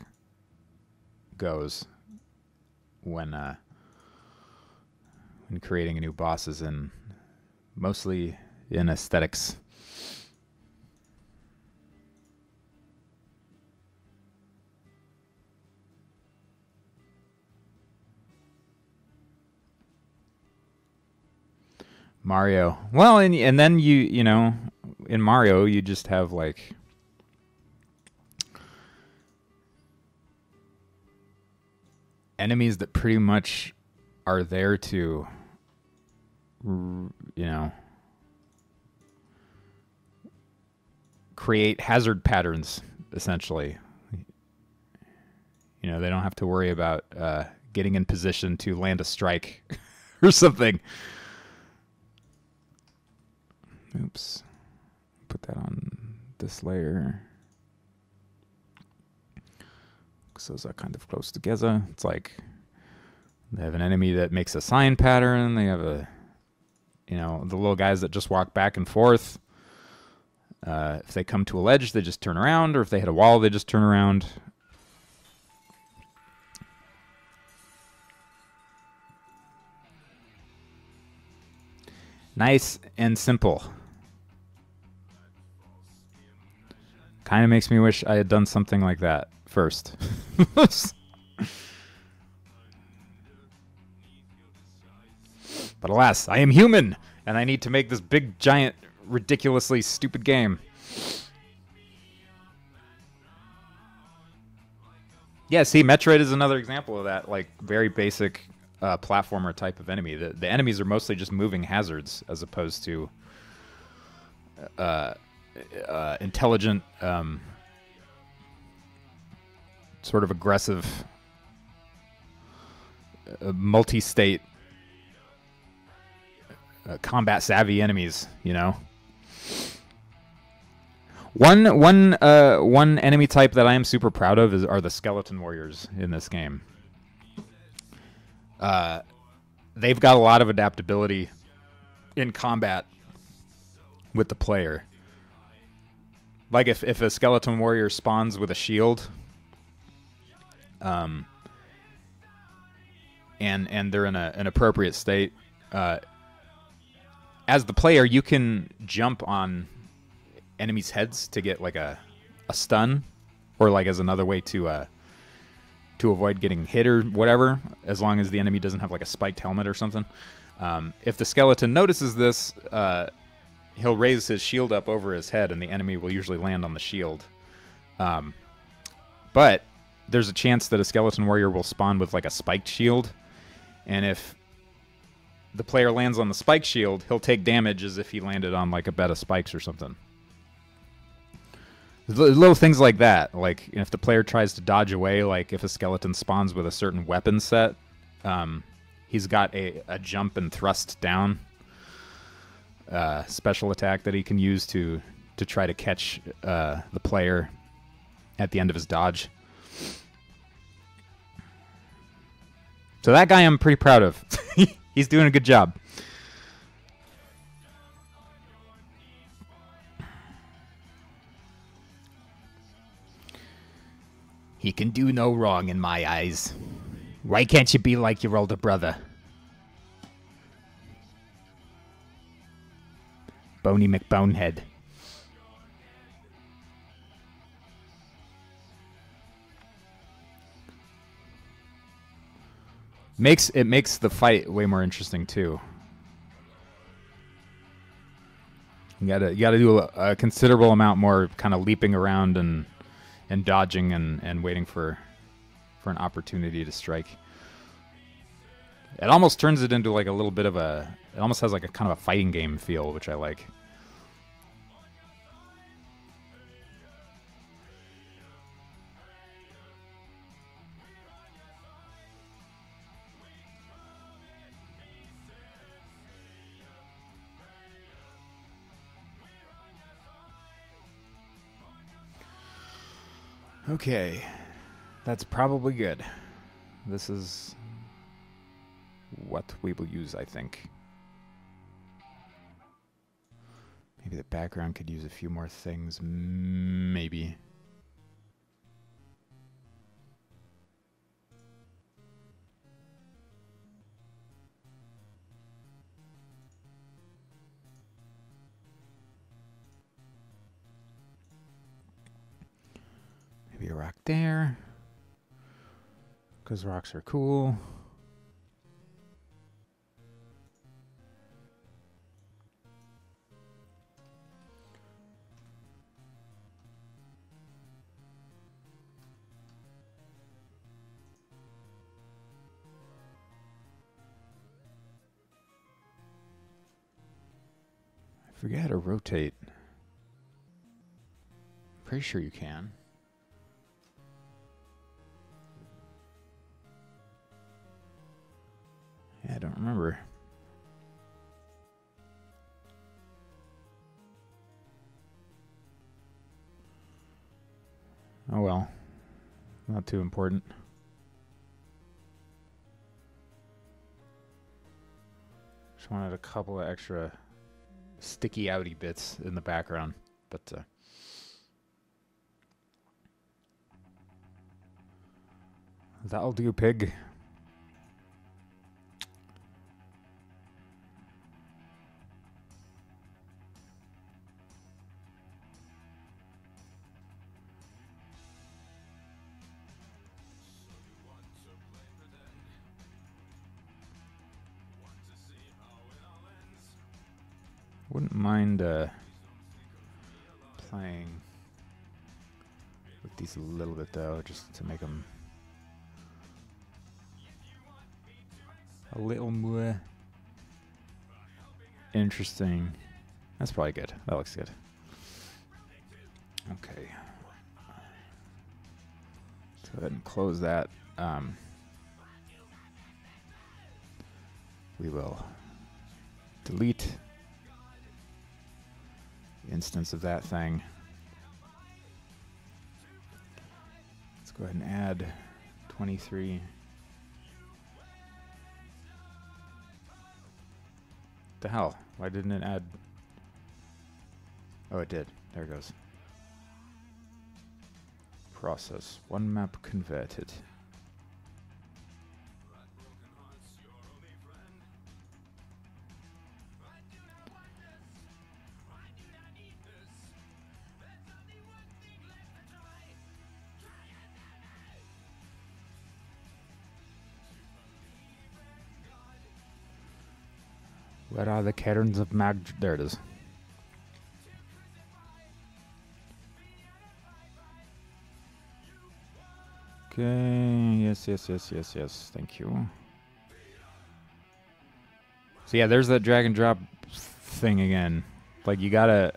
goes when uh, when creating new boss is in mostly in aesthetics. Mario. Well, and and then you you know in Mario you just have like enemies that pretty much are there to you know create hazard patterns essentially you know they don't have to worry about uh, getting in position to land a strike *laughs* or something Oops. Put that on this layer. Because those are kind of close together. It's like they have an enemy that makes a sine pattern. They have a, you know, the little guys that just walk back and forth. Uh, if they come to a ledge, they just turn around, or if they hit a wall, they just turn around. Nice and simple. Kind of makes me wish I had done something like that first. *laughs* but alas, I am human, and I need to make this big, giant, ridiculously stupid game. Yeah, see, Metroid is another example of that, like very basic uh, platformer type of enemy. The, the enemies are mostly just moving hazards as opposed to uh, uh, intelligent, um, sort of aggressive, uh, multi-state, uh, combat savvy enemies. You know. One one uh, one enemy type that I am super proud of is are the skeleton warriors in this game. Uh, they've got a lot of adaptability in combat with the player. Like if, if a skeleton warrior spawns with a shield, um, and and they're in a, an appropriate state, uh, as the player, you can jump on enemies' heads to get like a a stun, or like as another way to uh, to avoid getting hit or whatever, as long as the enemy doesn't have like a spiked helmet or something. Um, if the skeleton notices this, uh, he'll raise his shield up over his head, and the enemy will usually land on the shield. Um, but there's a chance that a skeleton warrior will spawn with like a spiked shield, and if the player lands on the spike shield, he'll take damage as if he landed on like a bed of spikes or something. Little things like that, like if the player tries to dodge away, like if a skeleton spawns with a certain weapon set, um, he's got a, a jump and thrust down uh, special attack that he can use to to try to catch uh, the player at the end of his dodge. So that guy I'm pretty proud of. *laughs* He's doing a good job. He can do no wrong in my eyes. Why can't you be like your older brother? Bony McBonehead. Makes it makes the fight way more interesting too. You gotta you gotta do a, a considerable amount more kind of leaping around and and dodging and, and waiting for for an opportunity to strike. It almost turns it into like a little bit of a it almost has like a kind of a fighting game feel, which I like. Okay. That's probably good. This is what we will use, I think. Maybe the background could use a few more things. Maybe. Maybe a rock there. Because rocks are cool. I forget how to rotate. Pretty sure you can. I don't remember. Oh well. Not too important. Just wanted a couple of extra sticky outy bits in the background, but uh, that'll do, pig. Wouldn't mind uh, playing with these a little bit though, just to make them a little more interesting. That's probably good. That looks good. Okay. Let's go ahead and close that. Um, we will delete instance of that thing. Let's go ahead and add 23. The hell? Why didn't it add? Oh, it did. There it goes. Process. One map converted. Where are the cairns of Mag? There it is. Okay. Yes, yes, yes, yes, yes. Thank you. So yeah, there's that drag and drop thing again. Like you gotta,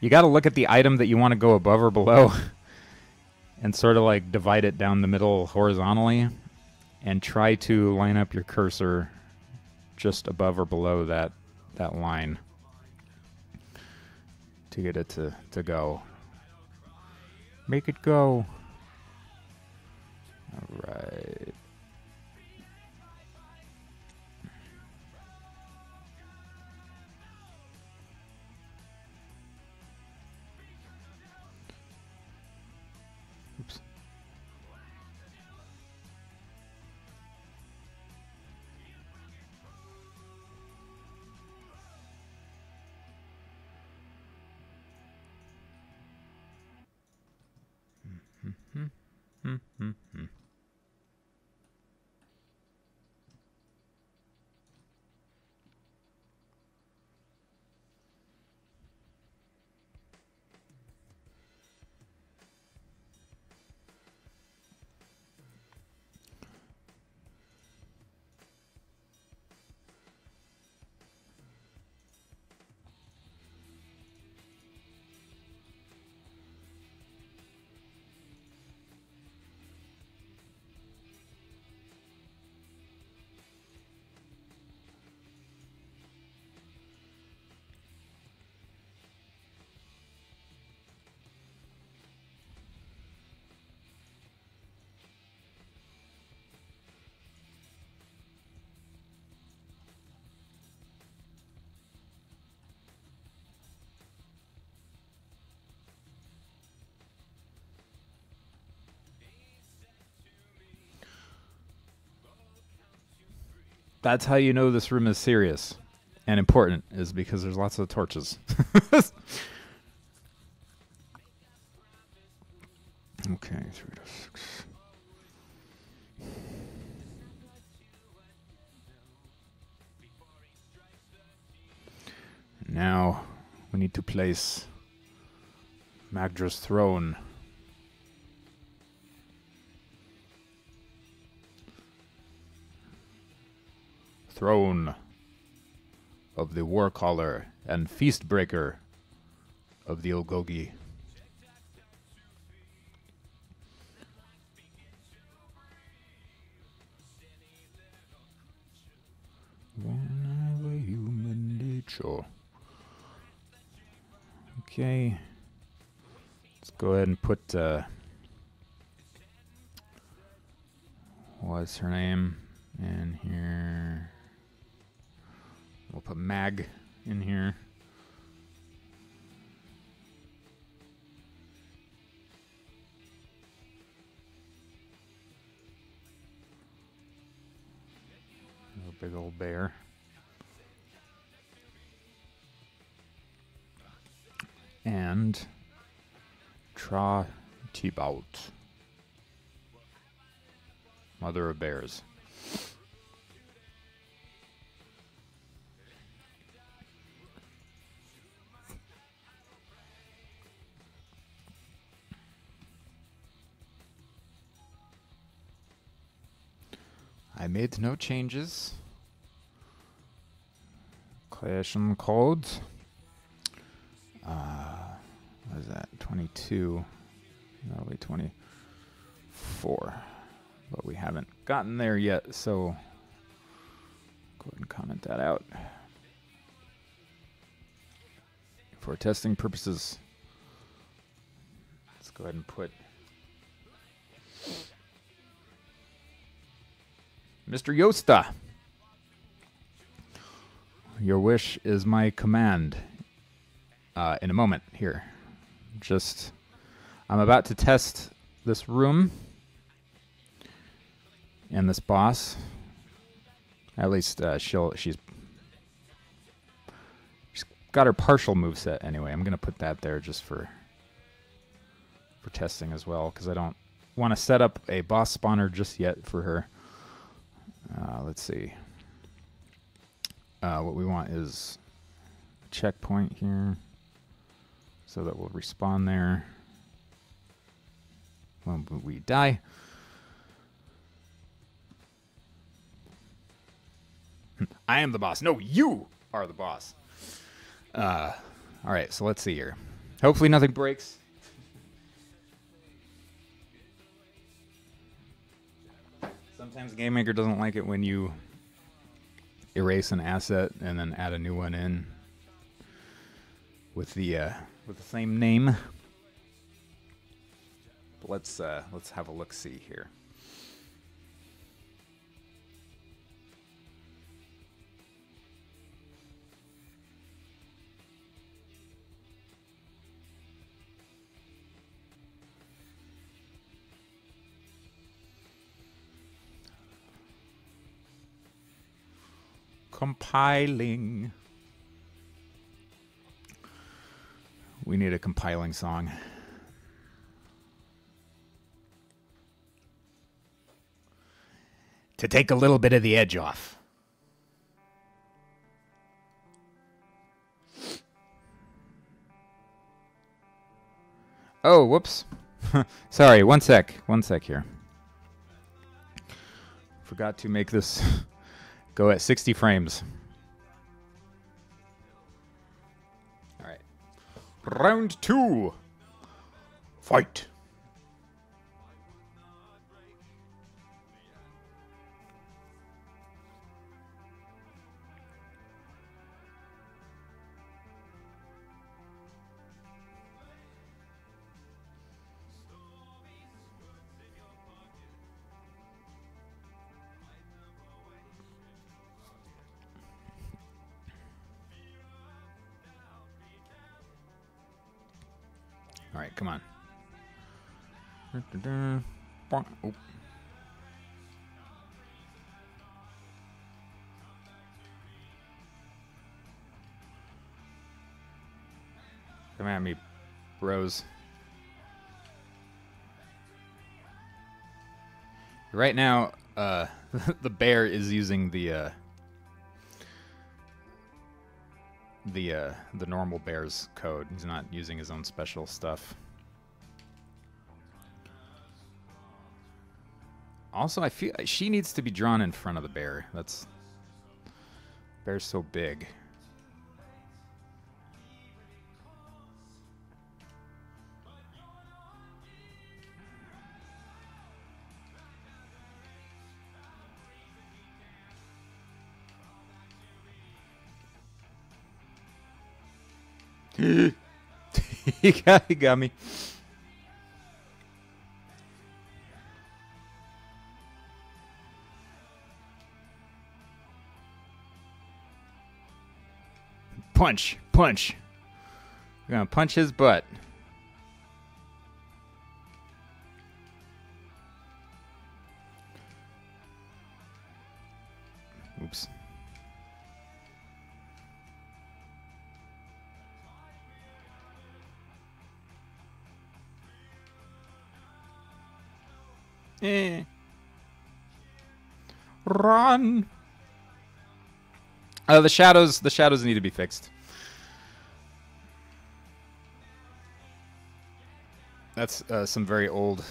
you gotta look at the item that you want to go above or below, *laughs* and sort of like divide it down the middle horizontally, and try to line up your cursor just above or below that that line to get it to to go. Make it go. All right. Mm-hmm. That's how you know this room is serious and important, is because there's lots of torches. *laughs* okay, three to six. Now we need to place Magdra's throne. Throne of the Warcaller and Feastbreaker of the Ilgogi. Human nature. Okay. Let's go ahead and put uh what's her name in here. Put mag in here. A big old bear. And Tra Tibow't. Mother of Bears. I made no changes. Creation codes. Uh, what is that? 22. That'll be 24. But we haven't gotten there yet, so go ahead and comment that out. For testing purposes, let's go ahead and put Mr. Yosta. Your wish is my command. Uh, in a moment here. Just, I'm about to test this room and this boss. At least uh, she'll, she's, she's got her partial move set anyway. I'm gonna put that there just for, for testing as well because I don't want to set up a boss spawner just yet for her. Uh, let's see. uh, what we want is a checkpoint here so that we'll respawn there when we die. *laughs* I am the boss. No, you are the boss. Uh, all right, so let's see here. Hopefully nothing breaks. Sometimes Game Maker doesn't like it when you erase an asset and then add a new one in with the uh, with the same name. But let's uh, let's have a look see here. Compiling. We need a compiling song. To take a little bit of the edge off. Oh, whoops. *laughs* Sorry, one sec. One sec here. Forgot to make this *laughs* go at 60 frames. All right. Round two. Fight. Come on. Oh. Come at me, bros. Right now, uh, *laughs* the bear is using the uh, the uh, the normal bear's code. He's not using his own special stuff. Also, I feel she needs to be drawn in front of the bear. That's bear's so big. *laughs* he got, he got me. Punch, punch. We're gonna punch his butt. Oops. Eh. Run. Uh, the shadows, the shadows need to be fixed. That's uh, some very old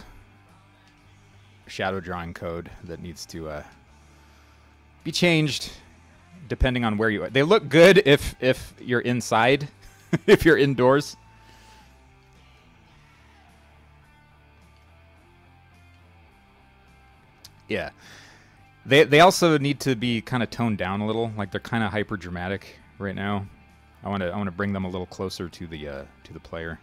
shadow drawing code that needs to uh, be changed depending on where you are. They look good if if you're inside, *laughs* if you're indoors. Yeah. They they also need to be kind of toned down a little. Like they're kind of hyper dramatic right now. I want to I want to bring them a little closer to the uh, to the player.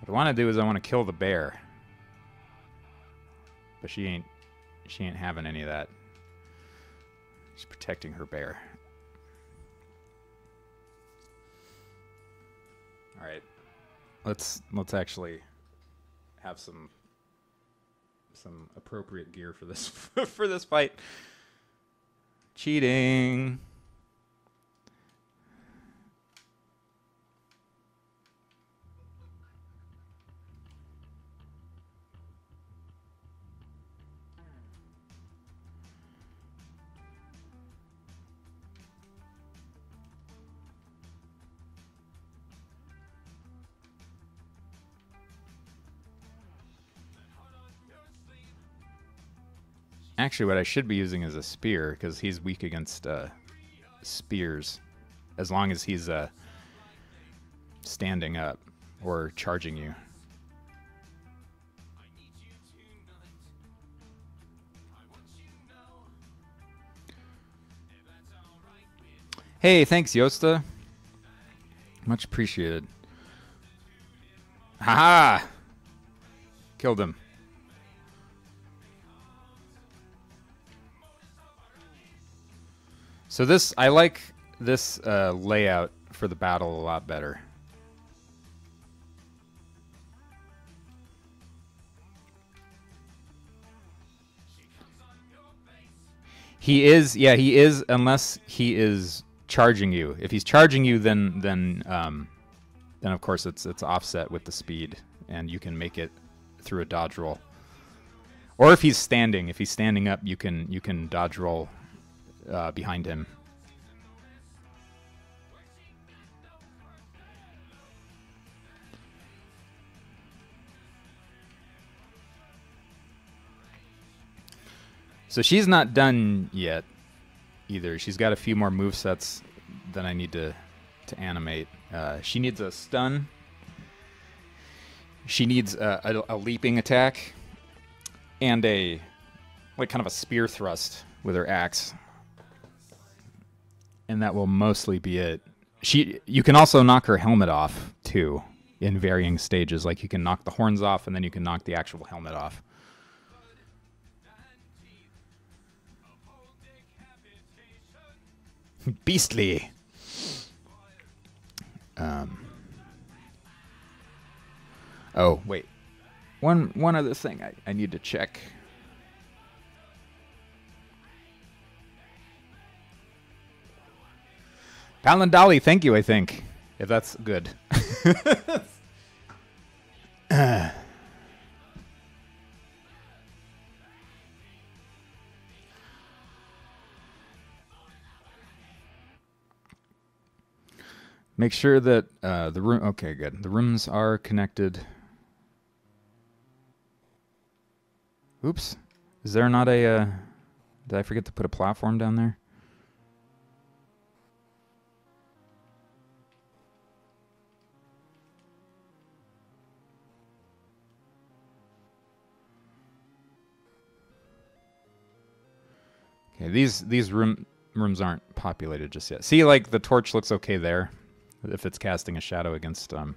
What I want to do is I want to kill the bear. But she ain't she ain't having any of that. She's protecting her bear. All right. Let's let's actually have some some appropriate gear for this *laughs* for this fight. Cheating. Actually, what I should be using is a spear because he's weak against uh, spears, as long as he's uh, standing up or charging you. Hey, thanks, Yosta. Much appreciated. Haha! Killed him. So this, I like this uh, layout for the battle a lot better. He is, yeah, he is, unless he is charging you. If he's charging you, then then um, then of course it's it's offset with the speed, and you can make it through a dodge roll. Or if he's standing, if he's standing up, you can you can dodge roll uh, behind him. So she's not done yet either. She's got a few more move sets that I need to to animate. Uh, she needs a stun. She needs a, a, a leaping attack and a like kind of a spear thrust with her axe and that will mostly be it. She, you can also knock her helmet off too, in varying stages. Like you can knock the horns off, and then you can knock the actual helmet off. *laughs* Beastly. Um. Oh wait, one one other thing I, I need to check. Palandali, thank you, I think. If that's good. *laughs* Make sure that uh, the room. Okay, good. The rooms are connected. Oops. Is there not a. Uh, did I forget to put a platform down there? Okay, these these room rooms aren't populated just yet. See, like the torch looks okay there, if it's casting a shadow against um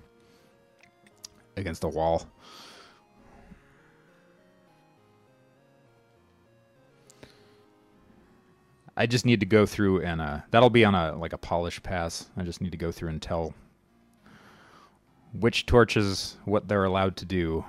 against a wall. I just need to go through and uh, that'll be on a like a polish pass. I just need to go through and tell which torches what they're allowed to do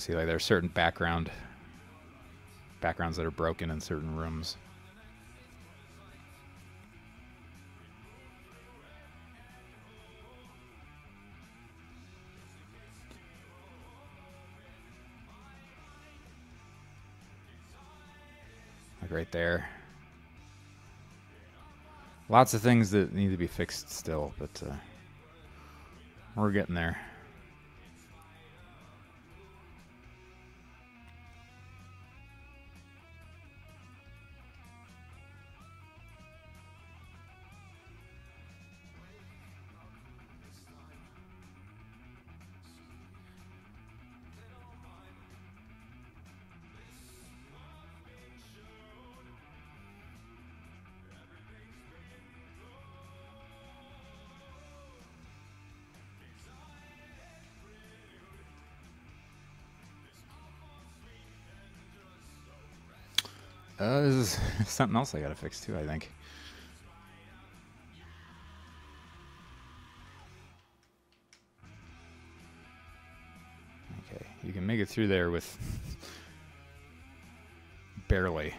see like there's certain background backgrounds that are broken in certain rooms. Like right there. Lots of things that need to be fixed still, but uh, we're getting there. Uh, this is *laughs* something else I gotta fix too, I think. Okay, you can make it through there with *laughs* barely.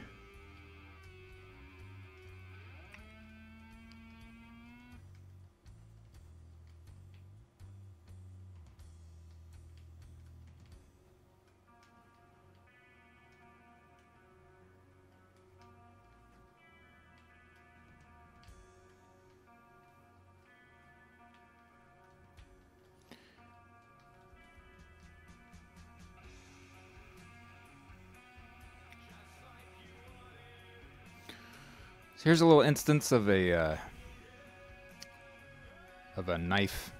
So here's a little instance of a uh, of a knife,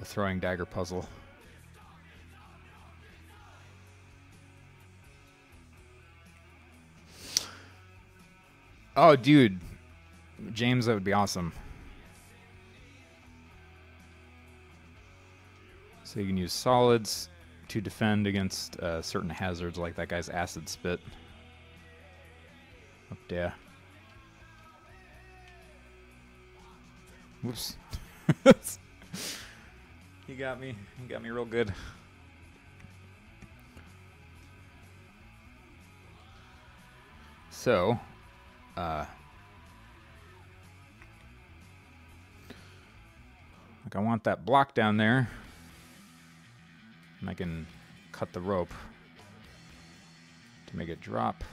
a throwing dagger puzzle. Oh, dude, James, that would be awesome. So you can use solids to defend against uh, certain hazards, like that guy's acid spit. Up there. Whoops. he got me. He got me real good. So, uh, like I want that block down there, and I can cut the rope to make it drop.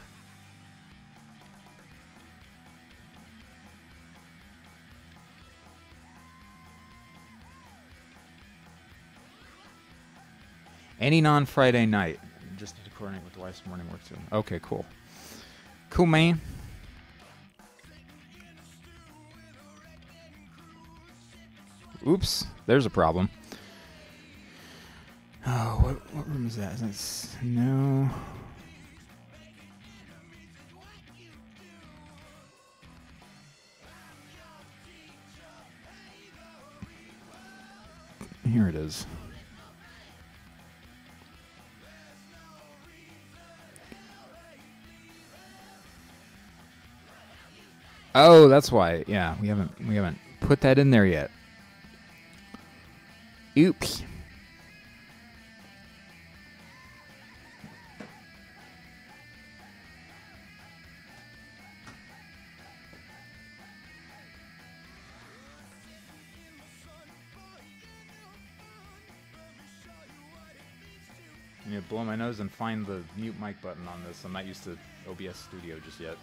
Any non Friday night. Just to coordinate with the wife's morning work too. Okay, cool. Cool, man. Oops, there's a problem. Oh, what, what room is that? Is that no. Here it is. Oh, that's why. Yeah, we haven't we haven't put that in there yet. Oops. Blow my nose and find the mute mic button on this. I'm not used to OBS Studio just yet.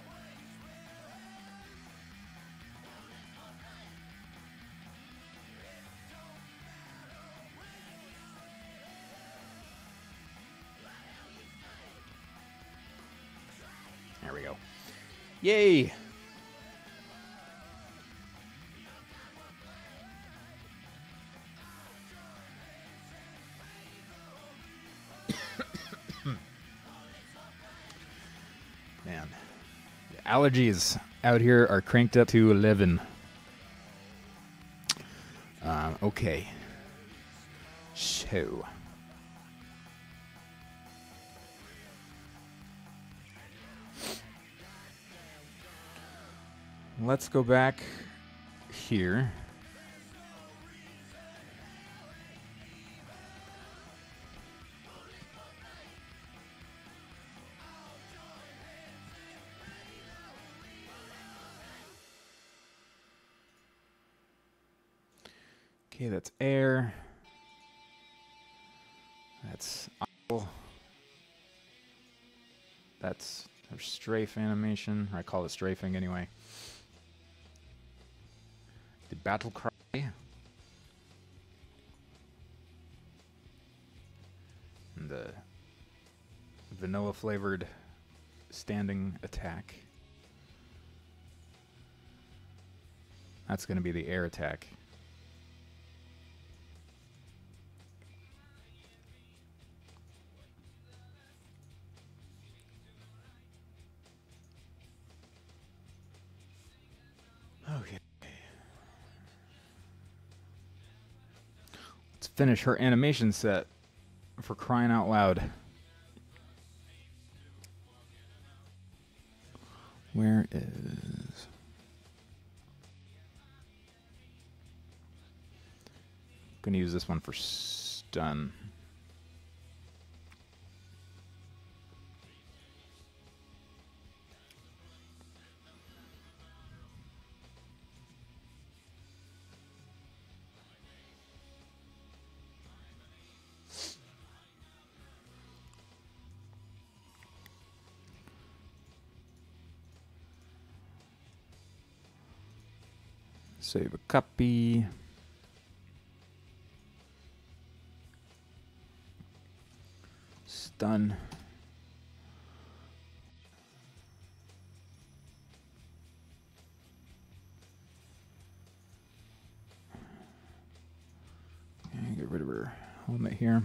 Yay! *coughs* Man, the allergies out here are cranked up to 11. Uh, okay. So. Let's go back here. Okay, that's air. That's. That's our strafe animation. I call it strafing anyway. The battle cry. And the vanilla flavored standing attack. That's going to be the air attack. Finish her animation set for crying out loud. Where is. Gonna use this one for stun. Save a copy. It's done. get rid of her helmet here.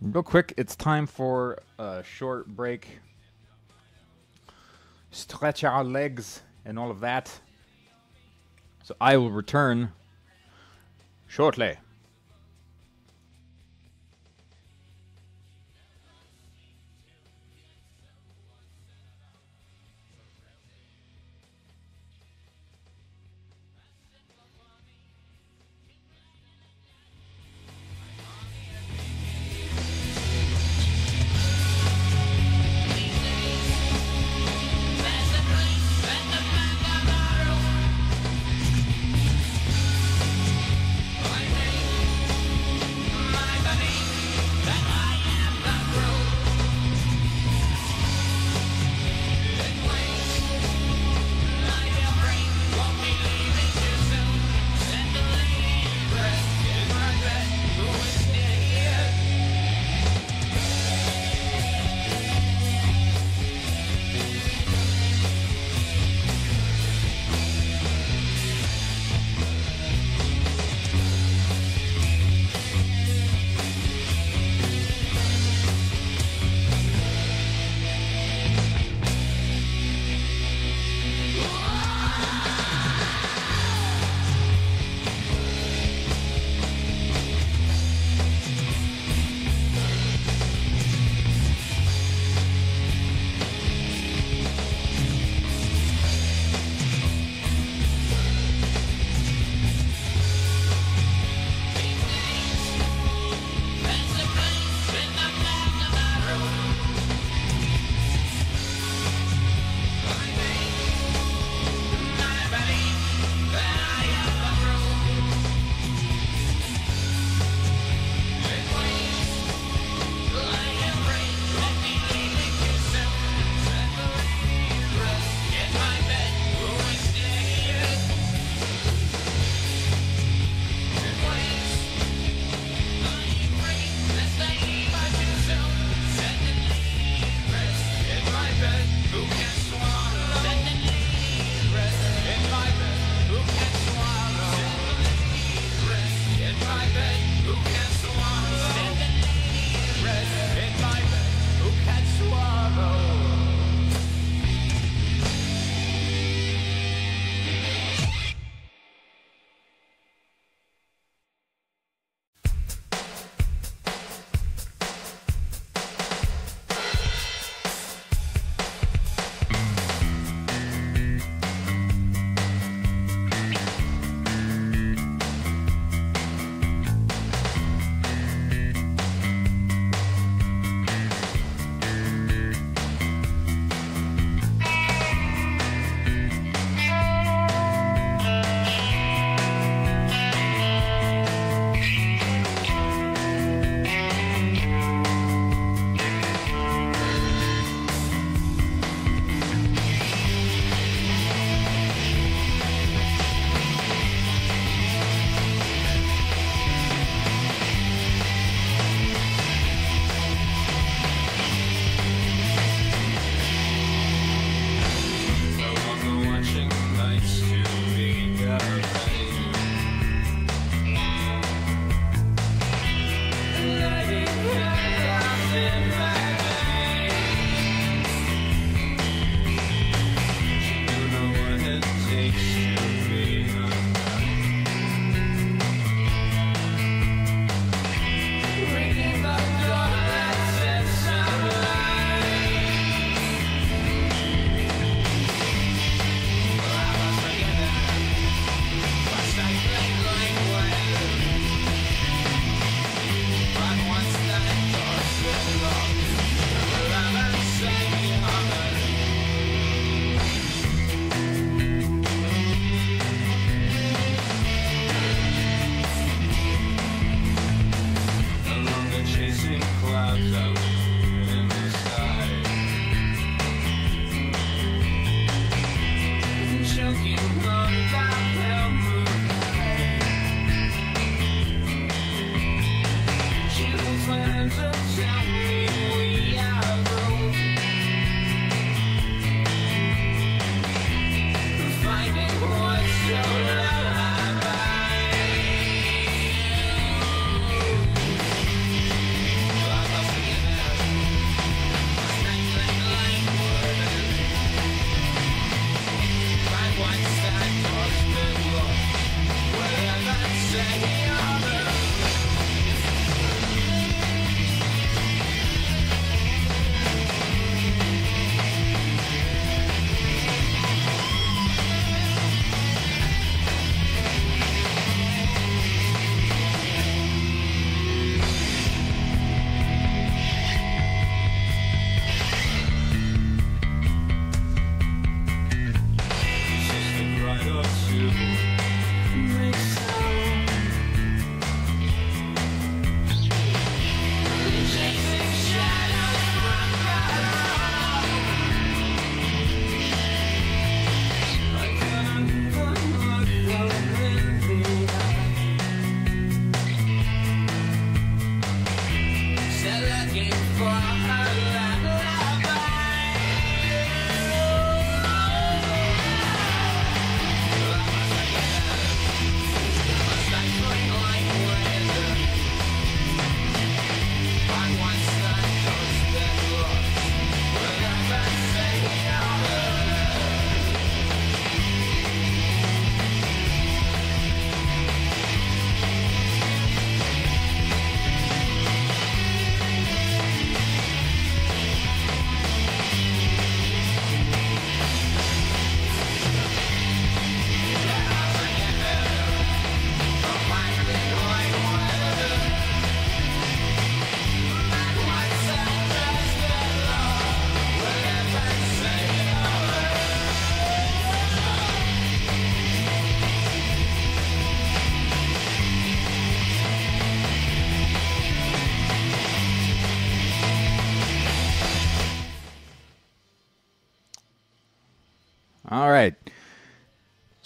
Real quick, it's time for a short break. Stretch our legs and all of that. So I will return shortly.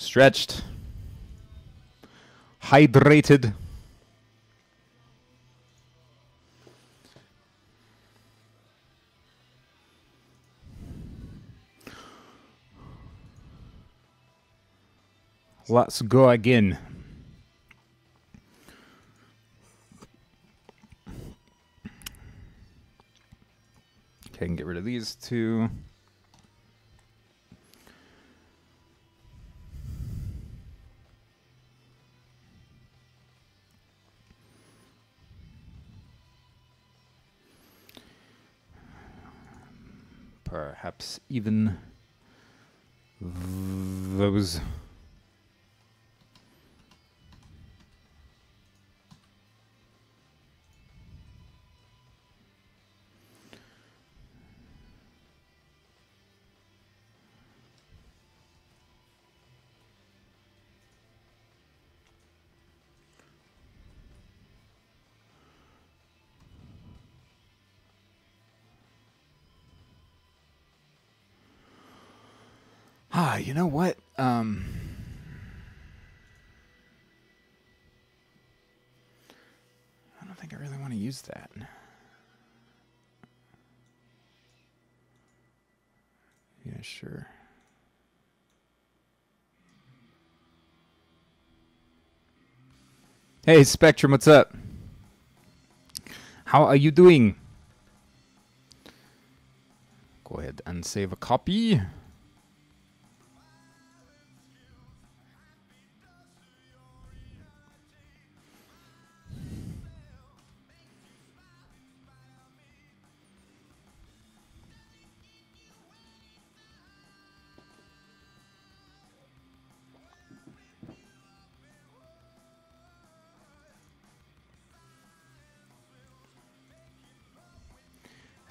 Stretched. Hydrated. Let's go again. Okay, I can get rid of these two. Perhaps even those. Ah, you know what? Um, I don't think I really want to use that. Yeah, sure. Hey, Spectrum, what's up? How are you doing? Go ahead and save a copy.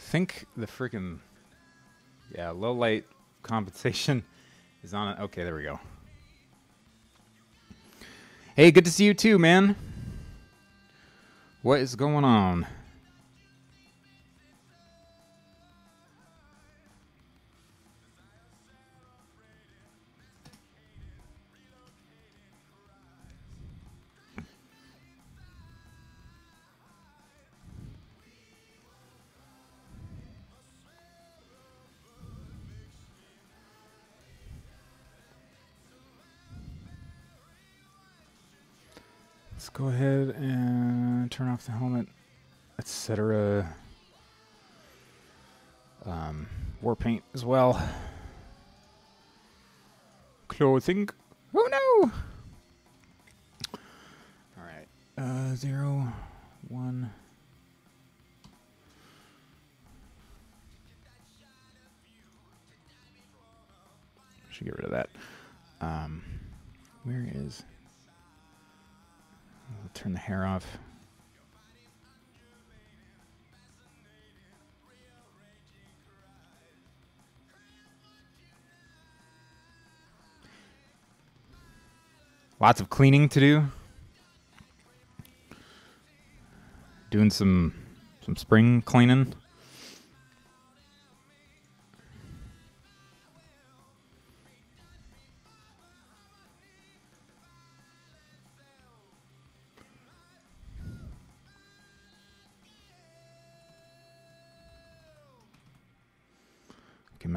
Think the freaking yeah low light compensation *laughs* is on it. Okay, there we go. Hey, good to see you too, man. What is going on? Go ahead and turn off the helmet, etc. Um, war paint as well. Clothing. Oh no! All right. Uh, zero, one. Should get rid of that. Um, where is? Turn the hair off. Lots of cleaning to do. Doing some some spring cleaning.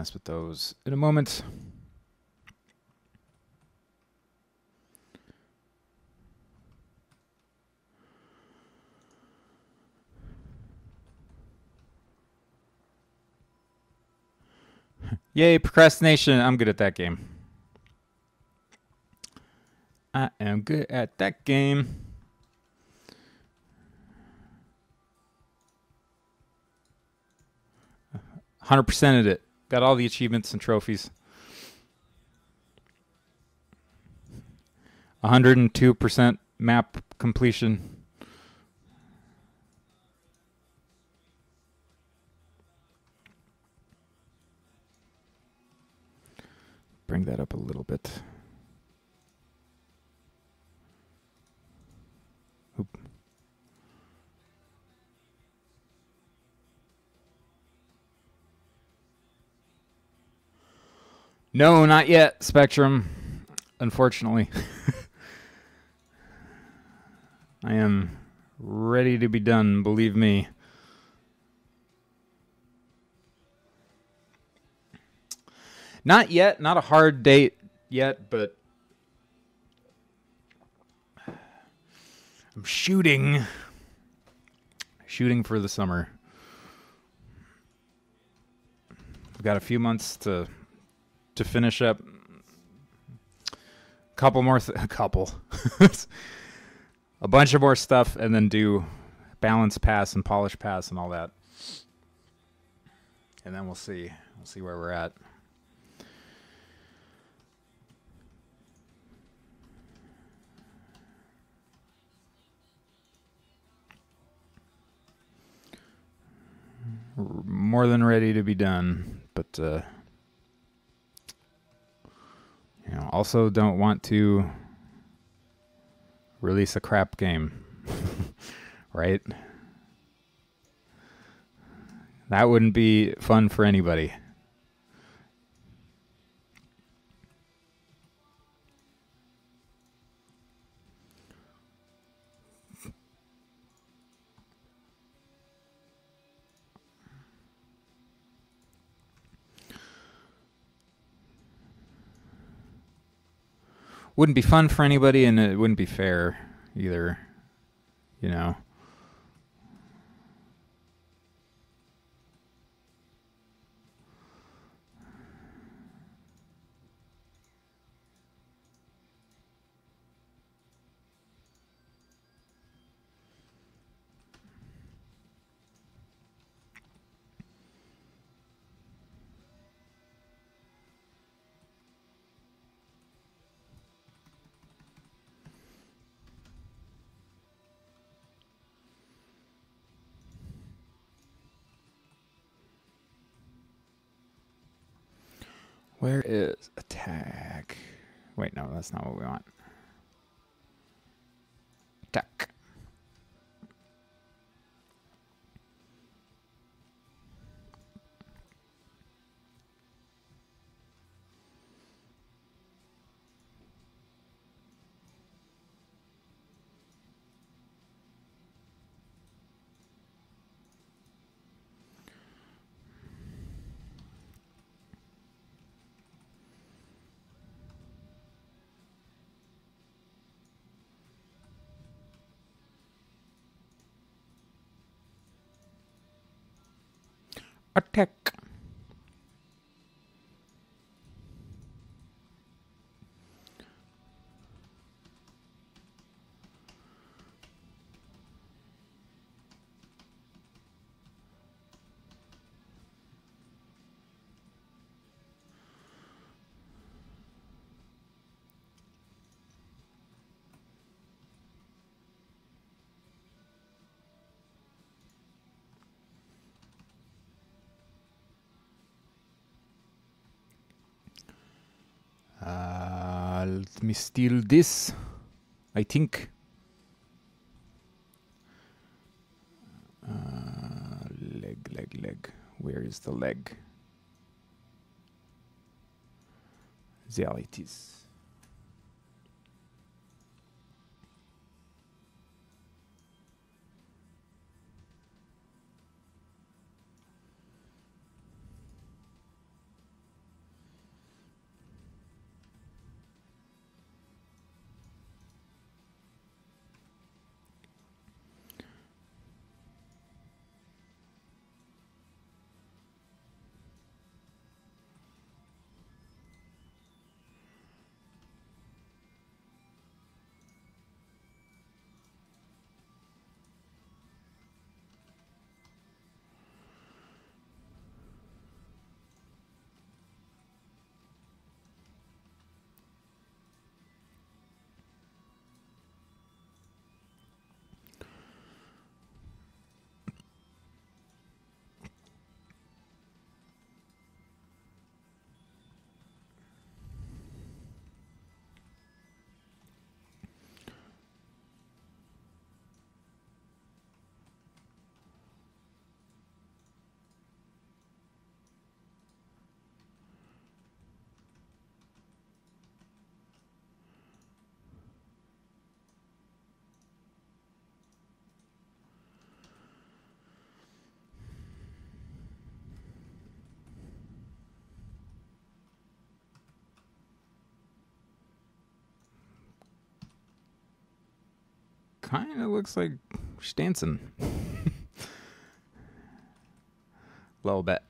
Mess with those in a moment. Yay, procrastination. I'm good at that game. I am good at that game. Hundred percent of it. Got all the achievements and trophies. 102% map completion. Bring that up a little bit. No, not yet, Spectrum. Unfortunately. *laughs* I am ready to be done, believe me. Not yet, not a hard date yet, but I'm shooting shooting for the summer. I've got a few months to to finish up a couple more th- a *laughs* couple a bunch of more stuff and then do balance pass and polish pass and all that. And then we'll see. We'll see where we're at. more than ready to be done, but uh, you know, also don't want to release a crap game, *laughs* right? That wouldn't be fun for anybody. Wouldn't be fun for anybody and it wouldn't be fair either you know Where is attack? Wait, no, that's not what we want. Attack. Attack. Me steal this. I think. Uh, leg, leg, leg. Where is the leg? There it is. Kind of looks like. A *laughs* little bit.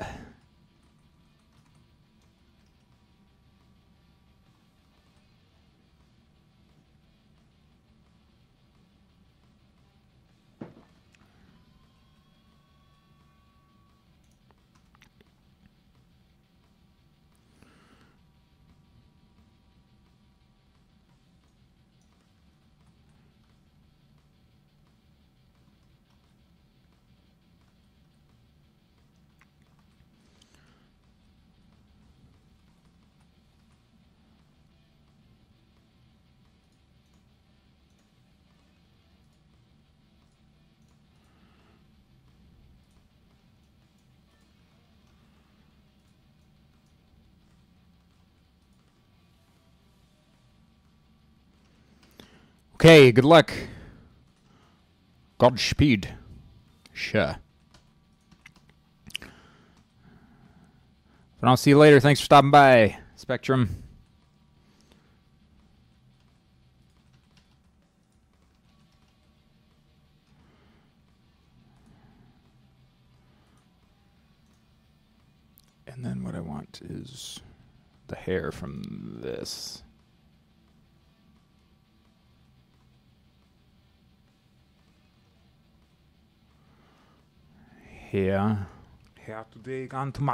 Okay, good luck. Godspeed. Sure. But I'll see you later. Thanks for stopping by, Spectrum. And then what I want is the hair from this. her. Her, du det ikke an til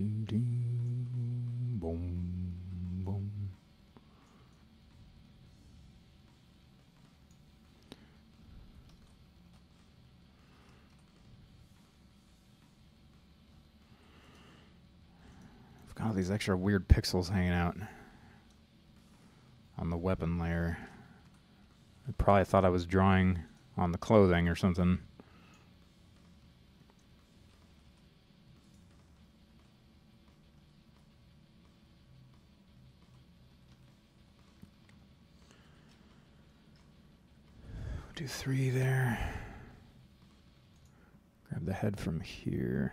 Ding ding boom boom. I've got all these extra weird pixels hanging out on the weapon layer. I probably thought I was drawing on the clothing or something. Three there. Grab the head from here.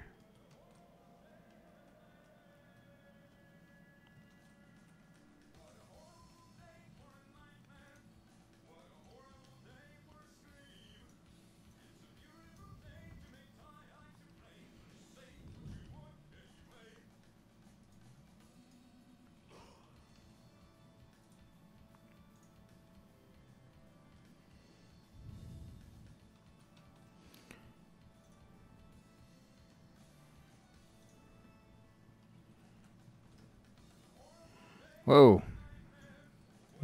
Whoa.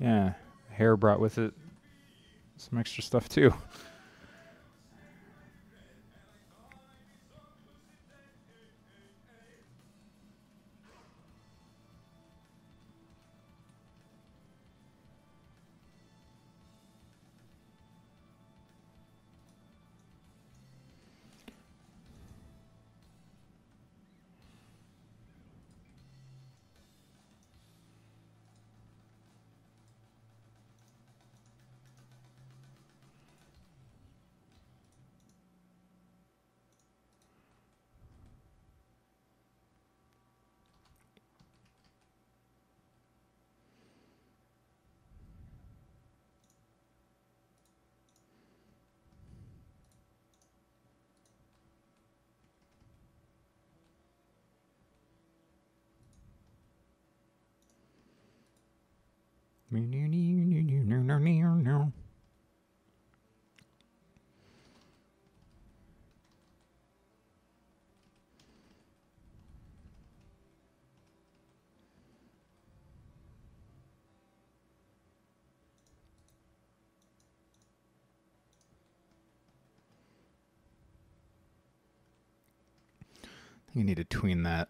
Yeah. Hair brought with it some extra stuff too. *laughs* You need to tween that.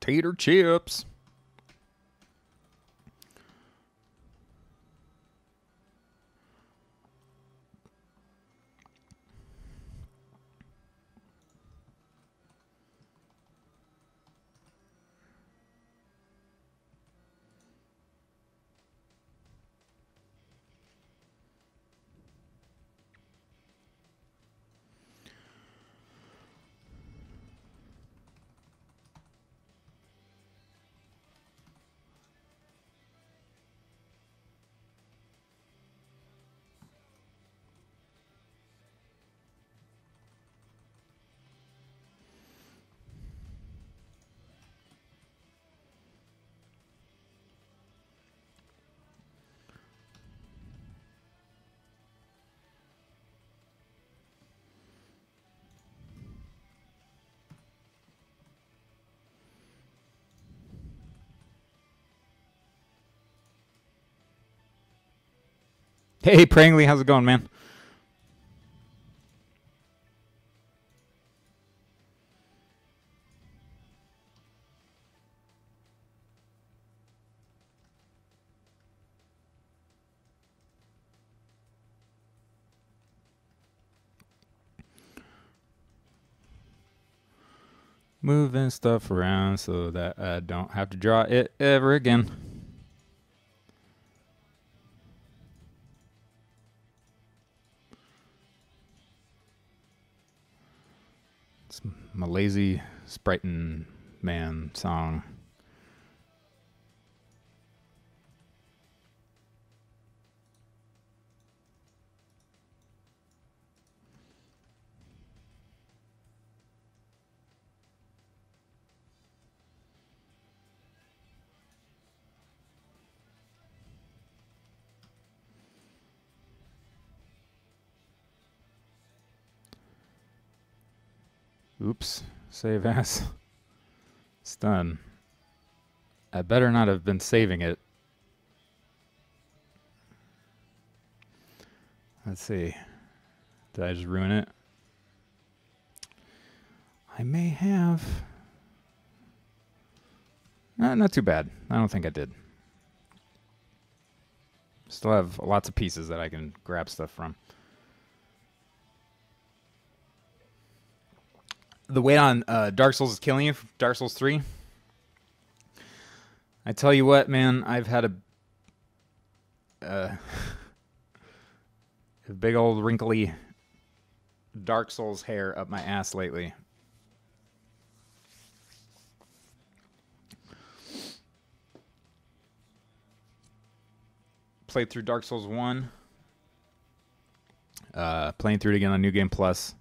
Tater chips. Hey, Prangley, how's it going, man? Moving stuff around so that I don't have to draw it ever again. My lazy Sprighton man song. Oops, save as. Done. I better not have been saving it. Let's see. Did I just ruin it? I may have. Uh, not too bad. I don't think I did. Still have lots of pieces that I can grab stuff from. the weight on uh, Dark Souls is killing you. Dark Souls three. I tell you what, man, I've had a uh, *laughs* a big old wrinkly Dark Souls hair up my ass lately. Played through Dark Souls one. Uh, playing through it again on New Game Plus.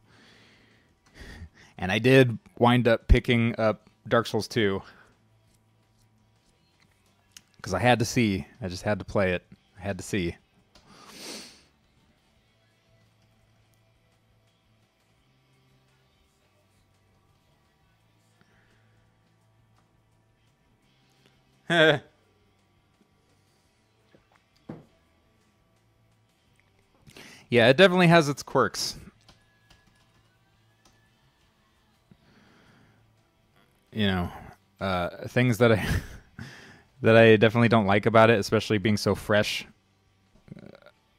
And I did wind up picking up Dark Souls 2. Because I had to see. I just had to play it. I had to see. *laughs* Yeah, it definitely has its quirks. You know, uh, things that I *laughs* that I definitely don't like about it, especially being so fresh,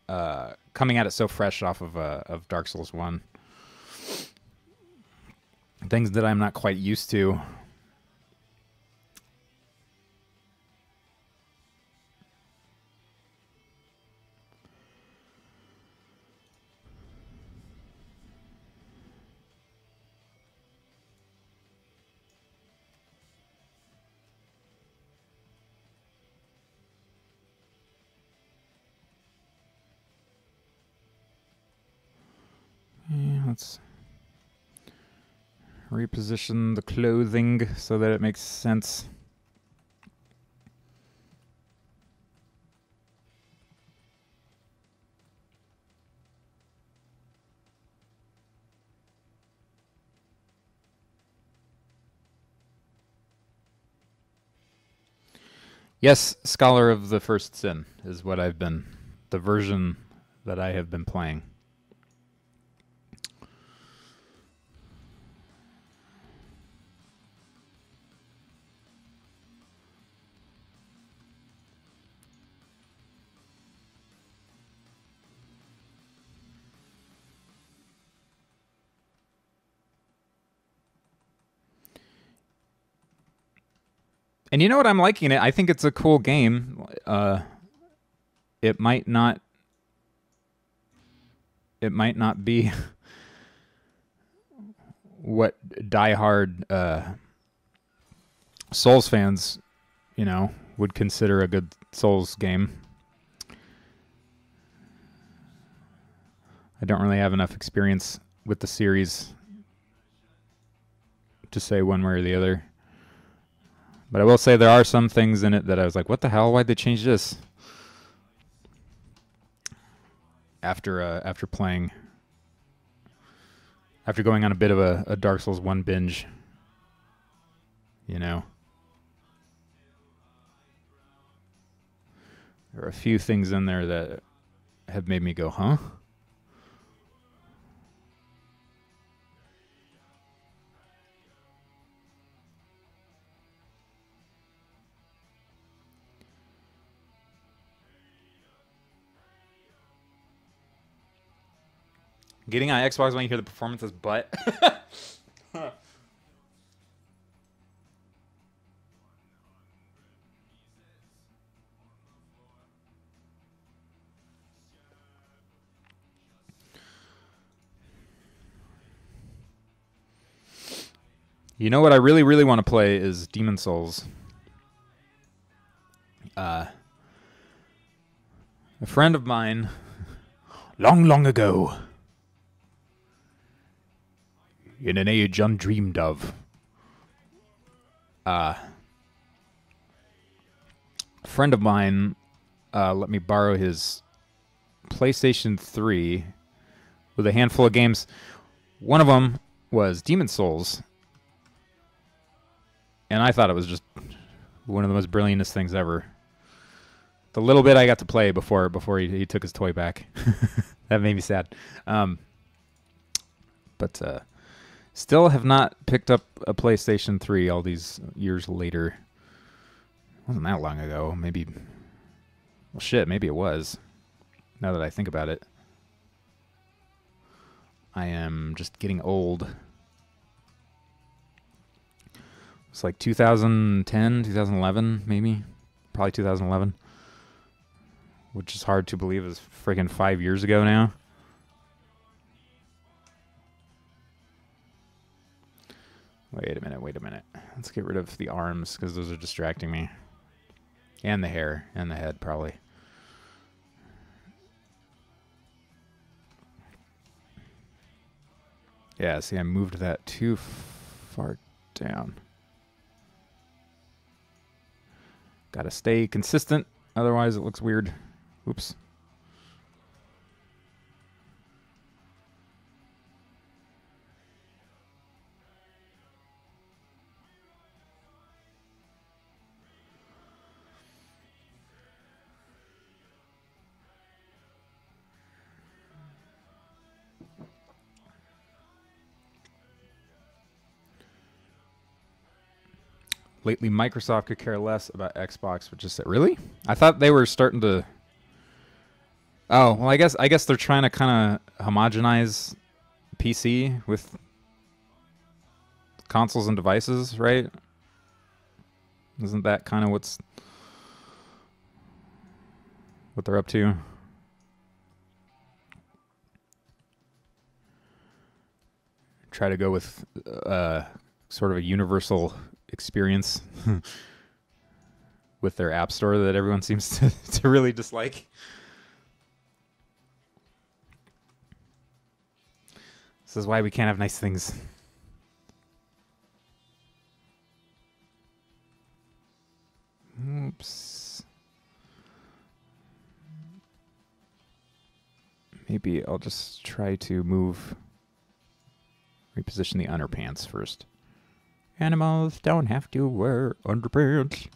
uh, coming at it so fresh off of uh, of Dark Souls One. Things that I'm not quite used to. Let's reposition the clothing so that it makes sense. Yes, Scholar of the First Sin is what I've been, the version that I have been playing. And you know what? I'm liking it. I think it's a cool game. Uh, it might not. It might not be *laughs* what diehard uh, Souls fans, you know, would consider a good Souls game. I don't really have enough experience with the series to say one way or the other. But I will say there are some things in it that I was like, what the hell? Why'd they change this? After uh, after playing, after going on a bit of a, a Dark Souls one binge, you know, there are a few things in there that have made me go, huh? Getting on Xbox when you hear the performance is butt. *laughs* you know what I really, really want to play is Demon's Souls. Uh, a friend of mine, long, long ago, in an age undreamed of. Uh, a friend of mine uh, let me borrow his PlayStation 3 with a handful of games. One of them was Demon's Souls. And I thought it was just one of the most brilliantest things ever. The little bit I got to play before before he, he took his toy back, *laughs* that made me sad. Um, but uh, Still have not picked up a PlayStation 3 all these years later. Wasn't that long ago. Maybe. Well, shit, maybe it was. Now that I think about it. I am just getting old. It's like 2010, 2011, maybe. Probably 2011. Which is hard to believe is freaking five years ago now. Wait a minute, wait a minute. Let's get rid of the arms, because those are distracting me. And the hair, and the head, probably. Yeah, see, I moved that too far down. Gotta stay consistent, otherwise it looks weird. Oops. Lately Microsoft could care less about Xbox, which is really. I thought they were starting to. Oh well, I guess I guess they're trying to kind of homogenize PC with consoles and devices, right? Isn't that kind of what's what they're up to? Try to go with uh, sort of a universal experience *laughs* with their app store that everyone seems *laughs* to, to really dislike. This is why we can't have nice things. Oops. Maybe I'll just try to move, reposition the underpants first. Animals don't have to wear underpants.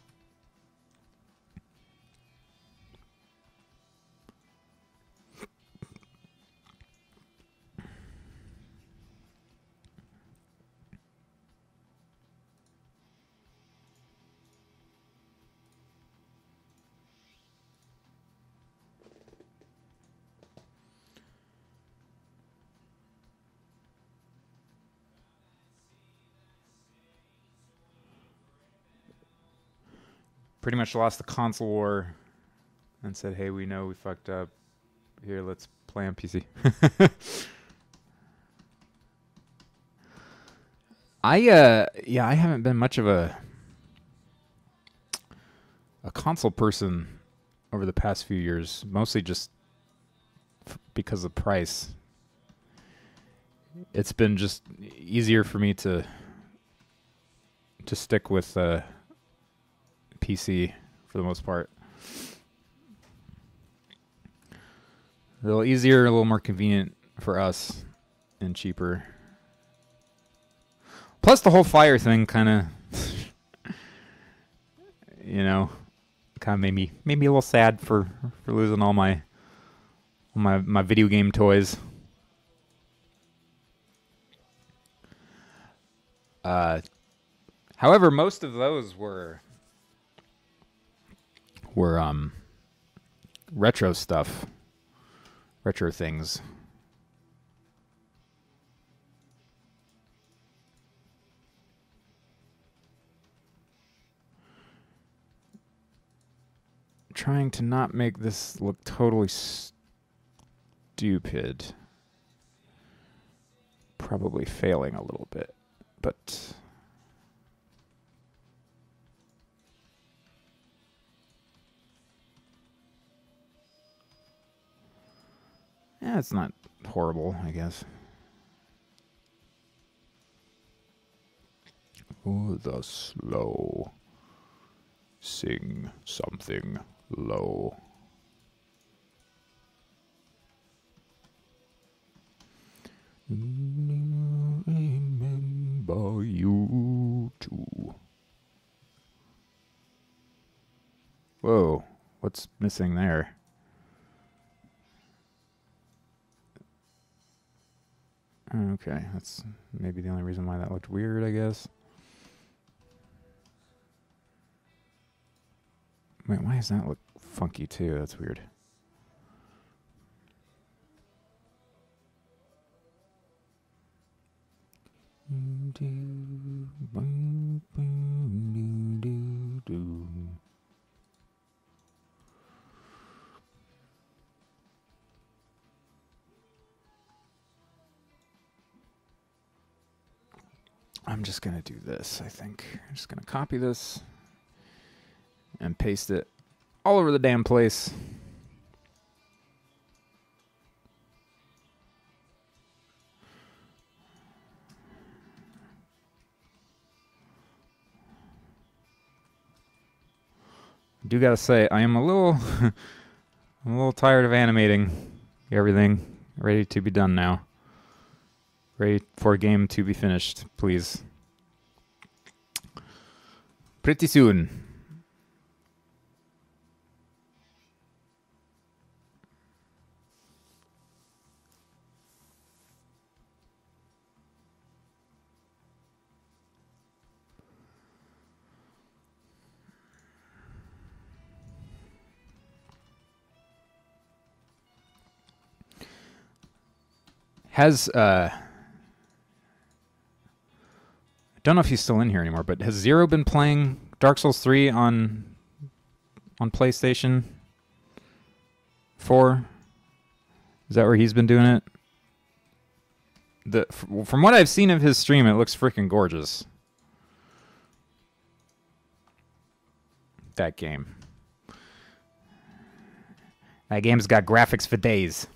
Pretty much lost the console war and said, "Hey, we know we fucked up. Here, let's play on PC." *laughs* I uh yeah, I haven't been much of a a console person over the past few years, mostly just because of price. It's been just easier for me to to stick with uh PC for the most part. A little easier, a little more convenient for us, and cheaper. Plus, the whole fire thing kind of, *laughs* you know, kind of made me made me a little sad for for losing all my my my video game toys. Uh, however, most of those were were um retro stuff, retro things. Trying to not make this look totally stupid. Probably failing a little bit, but Yeah, it's not horrible, I guess. Oh, the slow. Sing something low. Remember you too. Whoa, what's missing there? Okay, that's maybe the only reason why that looked weird, I guess. Wait, why does that look funky too? That's weird. Do, do, do, I'm just going to do this, I think. I'm just going to copy this and paste it all over the damn place. I do gotta say, I am a little, *laughs* I'm a little tired of animating everything. Ready to be done now. Ready for game to be finished, please. Pretty soon. Has uh I don't know if he's still in here anymore, but has Zero been playing Dark Souls 3 on on PlayStation 4? Is that where he's been doing it? The from what I've seen of his stream, it looks freaking gorgeous. That game. That game's got graphics for days.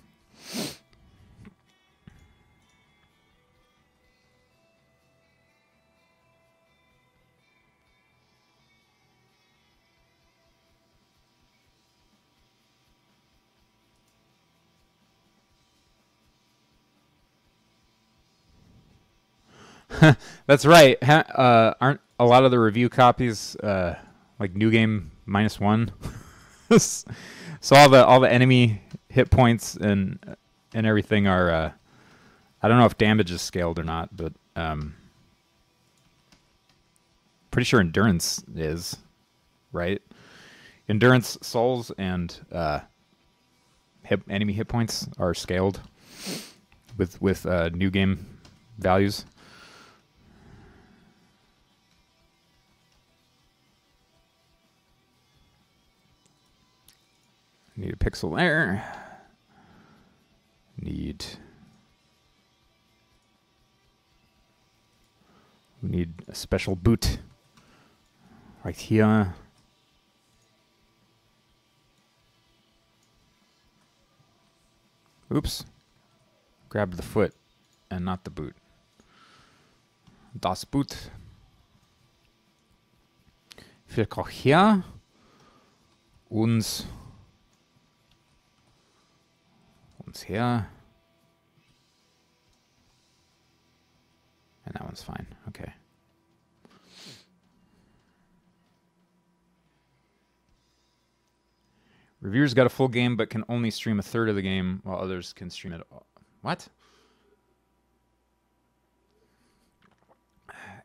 *laughs* That's right. Ha- uh, aren't a lot of the review copies uh, like new game minus one? *laughs* so all the all the enemy hit points and and everything are. Uh, I don't know if damage is scaled or not, but um, pretty sure endurance is right. Endurance, souls, and uh, hit, enemy hit points are scaled with with uh, new game values. Need a pixel there. Need. We need a special boot right here. Oops. Grab the foot and not the boot. Das Boot. Auch hier uns uns her. And that one's fine. Okay. Reviewers got a full game but can only stream a third of the game while others can stream it all. What?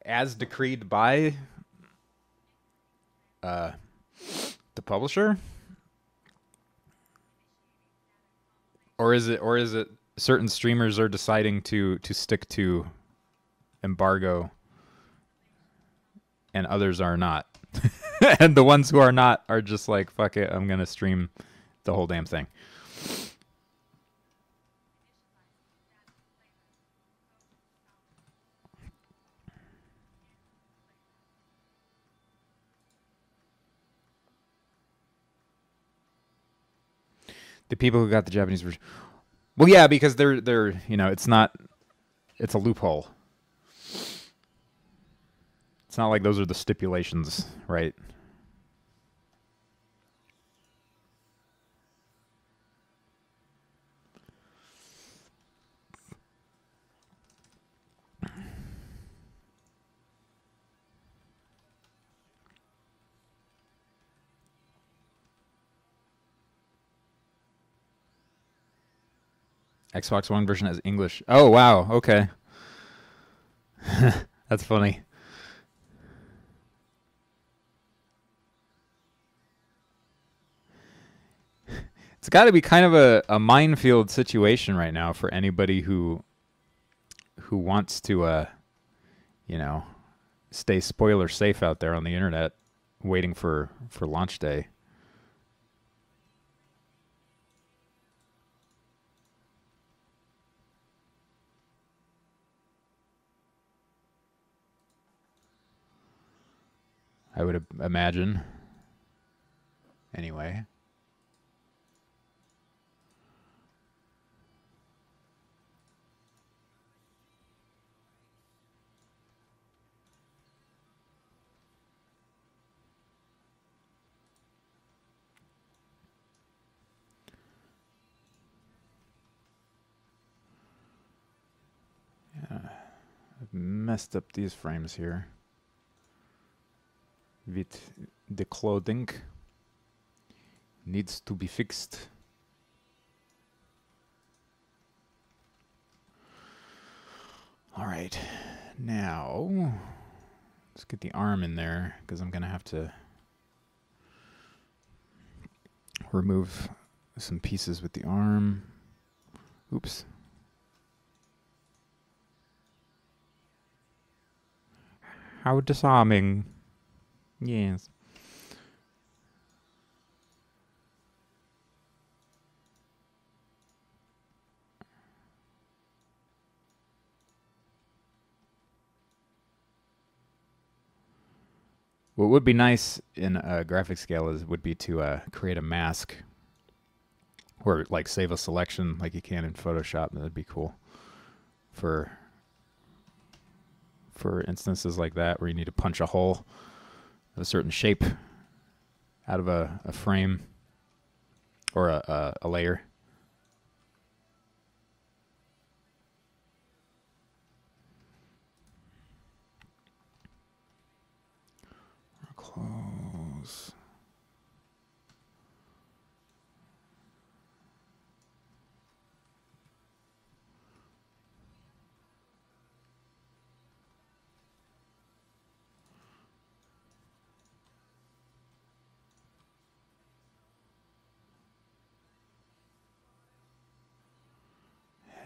As decreed by uh, the publisher? Or is it or is it certain streamers are deciding to to stick to embargo and others are not? *laughs* And the ones who are not are just like fuck it i'm gonna stream the whole damn thing the people who got the Japanese version. Well, yeah, because they're they're you know it's not it's a loophole. It's not like those are the stipulations, right? Xbox One version has English. Oh wow, okay. *laughs* That's funny. *laughs* It's got to be kind of a, a minefield situation right now for anybody who who wants to uh you know stay spoiler safe out there on the internet waiting for for launch day. I would imagine. Anyway. messed up these frames here. With the clothing needs to be fixed. All right, now let's get the arm in there because I'm gonna have to remove some pieces with the arm. Oops. How disarming. Yes. What would be nice in a GraphicsGale is would be to uh, create a mask or like save a selection like you can in Photoshop. That'd be cool for for instances like that where you need to punch a hole of a certain shape out of a, a frame or a, a, a layer.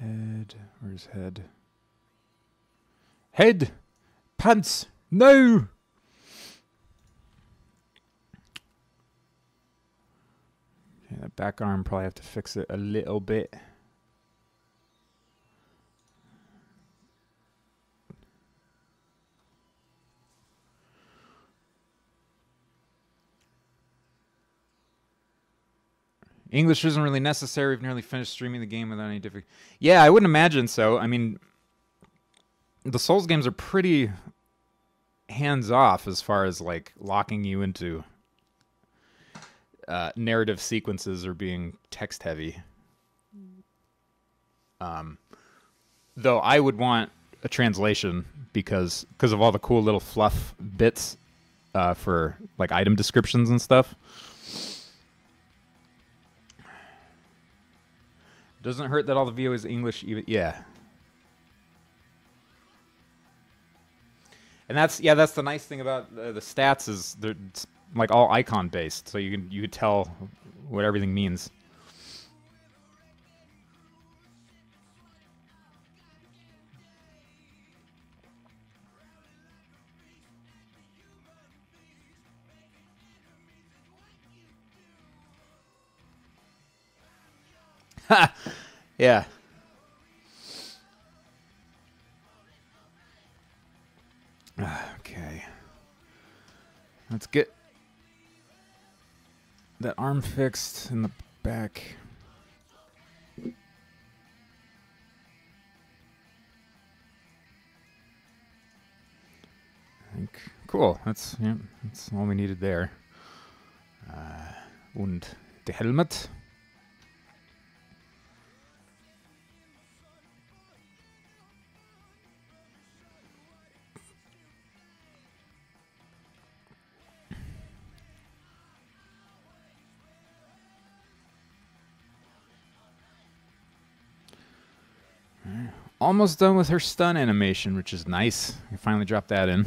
Head. Where's head? Head! Pants! No! That back arm probably have to fix it a little bit. English isn't really necessary. We've nearly finished streaming the game without any difficulty. Yeah, I wouldn't imagine so. I mean, the Souls games are pretty hands off as far as like locking you into uh, narrative sequences or being text heavy. Um, though I would want a translation because because of all the cool little fluff bits uh, for like item descriptions and stuff. Doesn't hurt that all the VO is English. Even yeah. And that's yeah, that's the nice thing about the, the stats is they're like all icon based, so you can you can tell what everything means. *laughs* yeah. Okay. Let's get that arm fixed in the back. Cool. That's yeah, that's all we needed there. Uh, und the helmet. Almost done with her stun animation, which is nice. I finally dropped that in.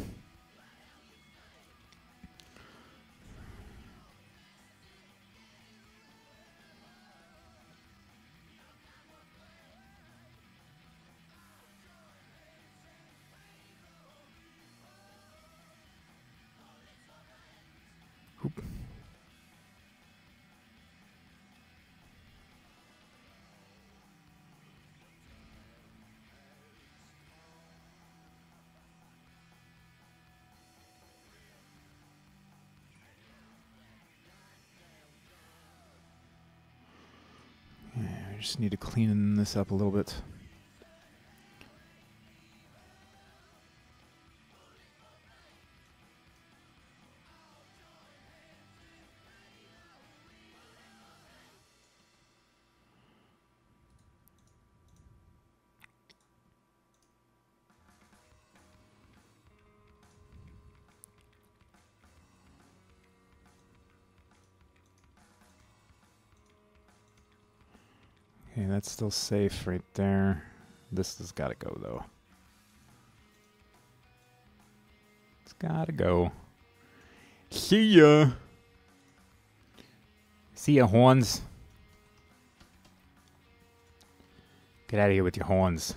Just need to clean this up a little bit. That's still safe right there. This has got to go, though. It's got to go. See ya. See ya, horns. Get out of here with your horns.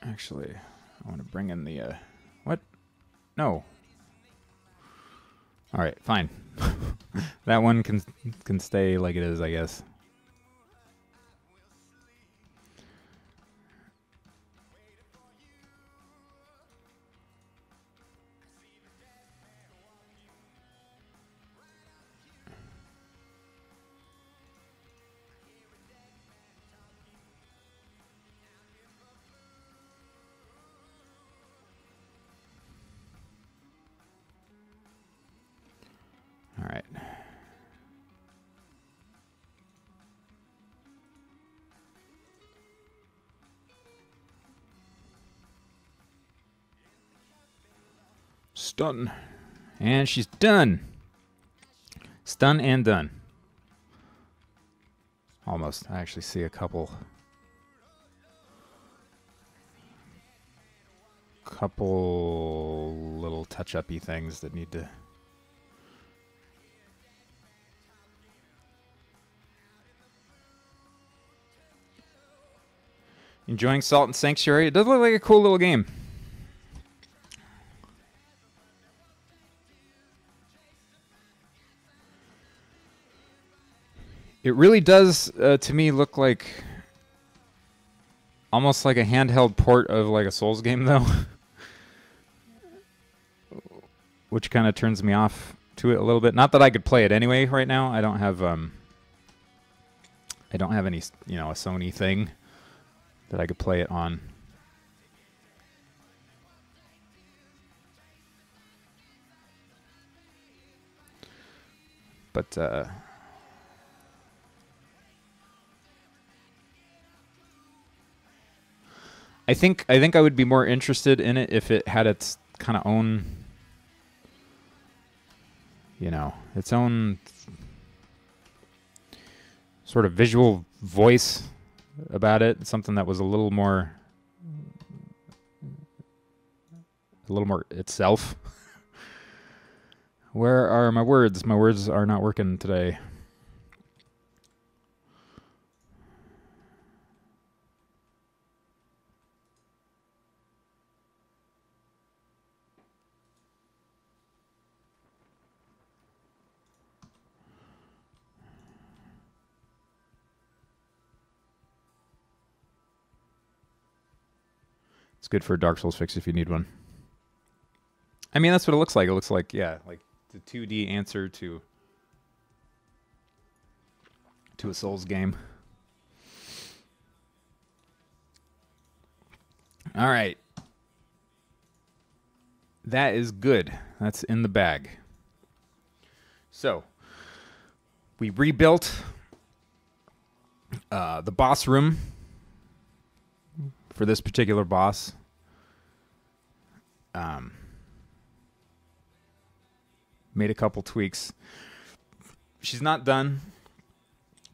Actually, I want to bring in the, uh, what? No. All right, fine. *laughs* that one can can stay like it is, I guess. Stun. And she's done. Stun and done. Almost. I actually see a couple. Couple little touch uppy things that need to. Enjoying Salt and Sanctuary. It does look like a cool little game. It really does, uh, to me, look like almost like a handheld port of like a Souls game, *laughs* though, which kind of turns me off to it a little bit. Not that I could play it anyway right now. I don't have um, I don't have any, you know, a Sony thing that I could play it on. But uh, I think I think I would be more interested in it if it had its kind of own, you know, its own sort of visual voice about it. Something that was a little more, a little more itself. *laughs* Where are my words? My words are not working today. It's good for a Dark Souls fix if you need one. I mean, that's what it looks like. It looks like, yeah, like the 2D answer to to a Souls game. All right. That is good. That's in the bag. So, we rebuilt uh, the boss room for this particular boss. Um, made a couple tweaks. She's not done.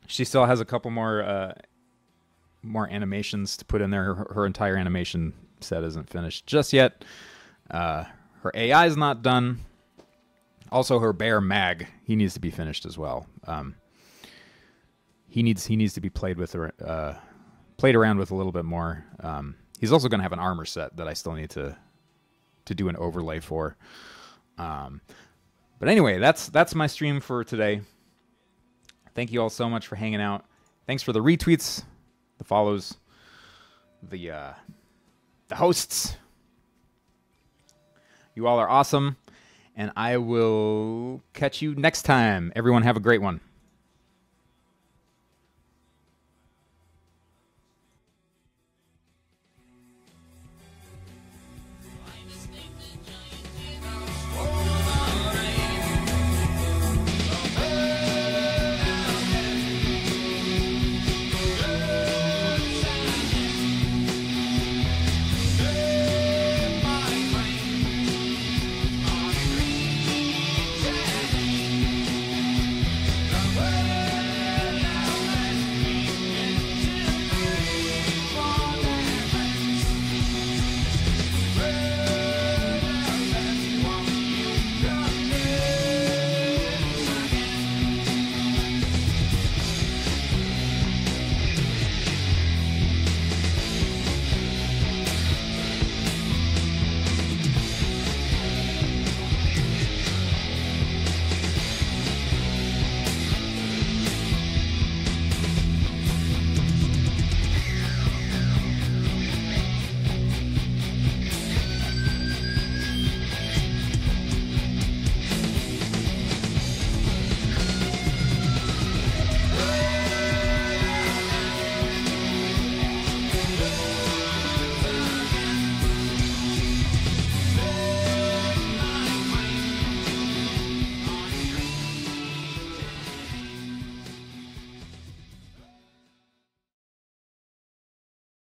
She still has a couple more uh, more animations to put in there. Her, her, entire animation set isn't finished just yet. Uh, her AI is not done. Also, her bear mag he needs to be finished as well. Um, he needs he needs to be played with uh, played around with a little bit more. Um, he's also going to have an armor set that I still need to to do an overlay for. Um, but anyway, that's that's my stream for today. Thank you all so much for hanging out. Thanks for the retweets, the follows, the uh, the hosts. You all are awesome, and I will catch you next time. Everyone have a great one.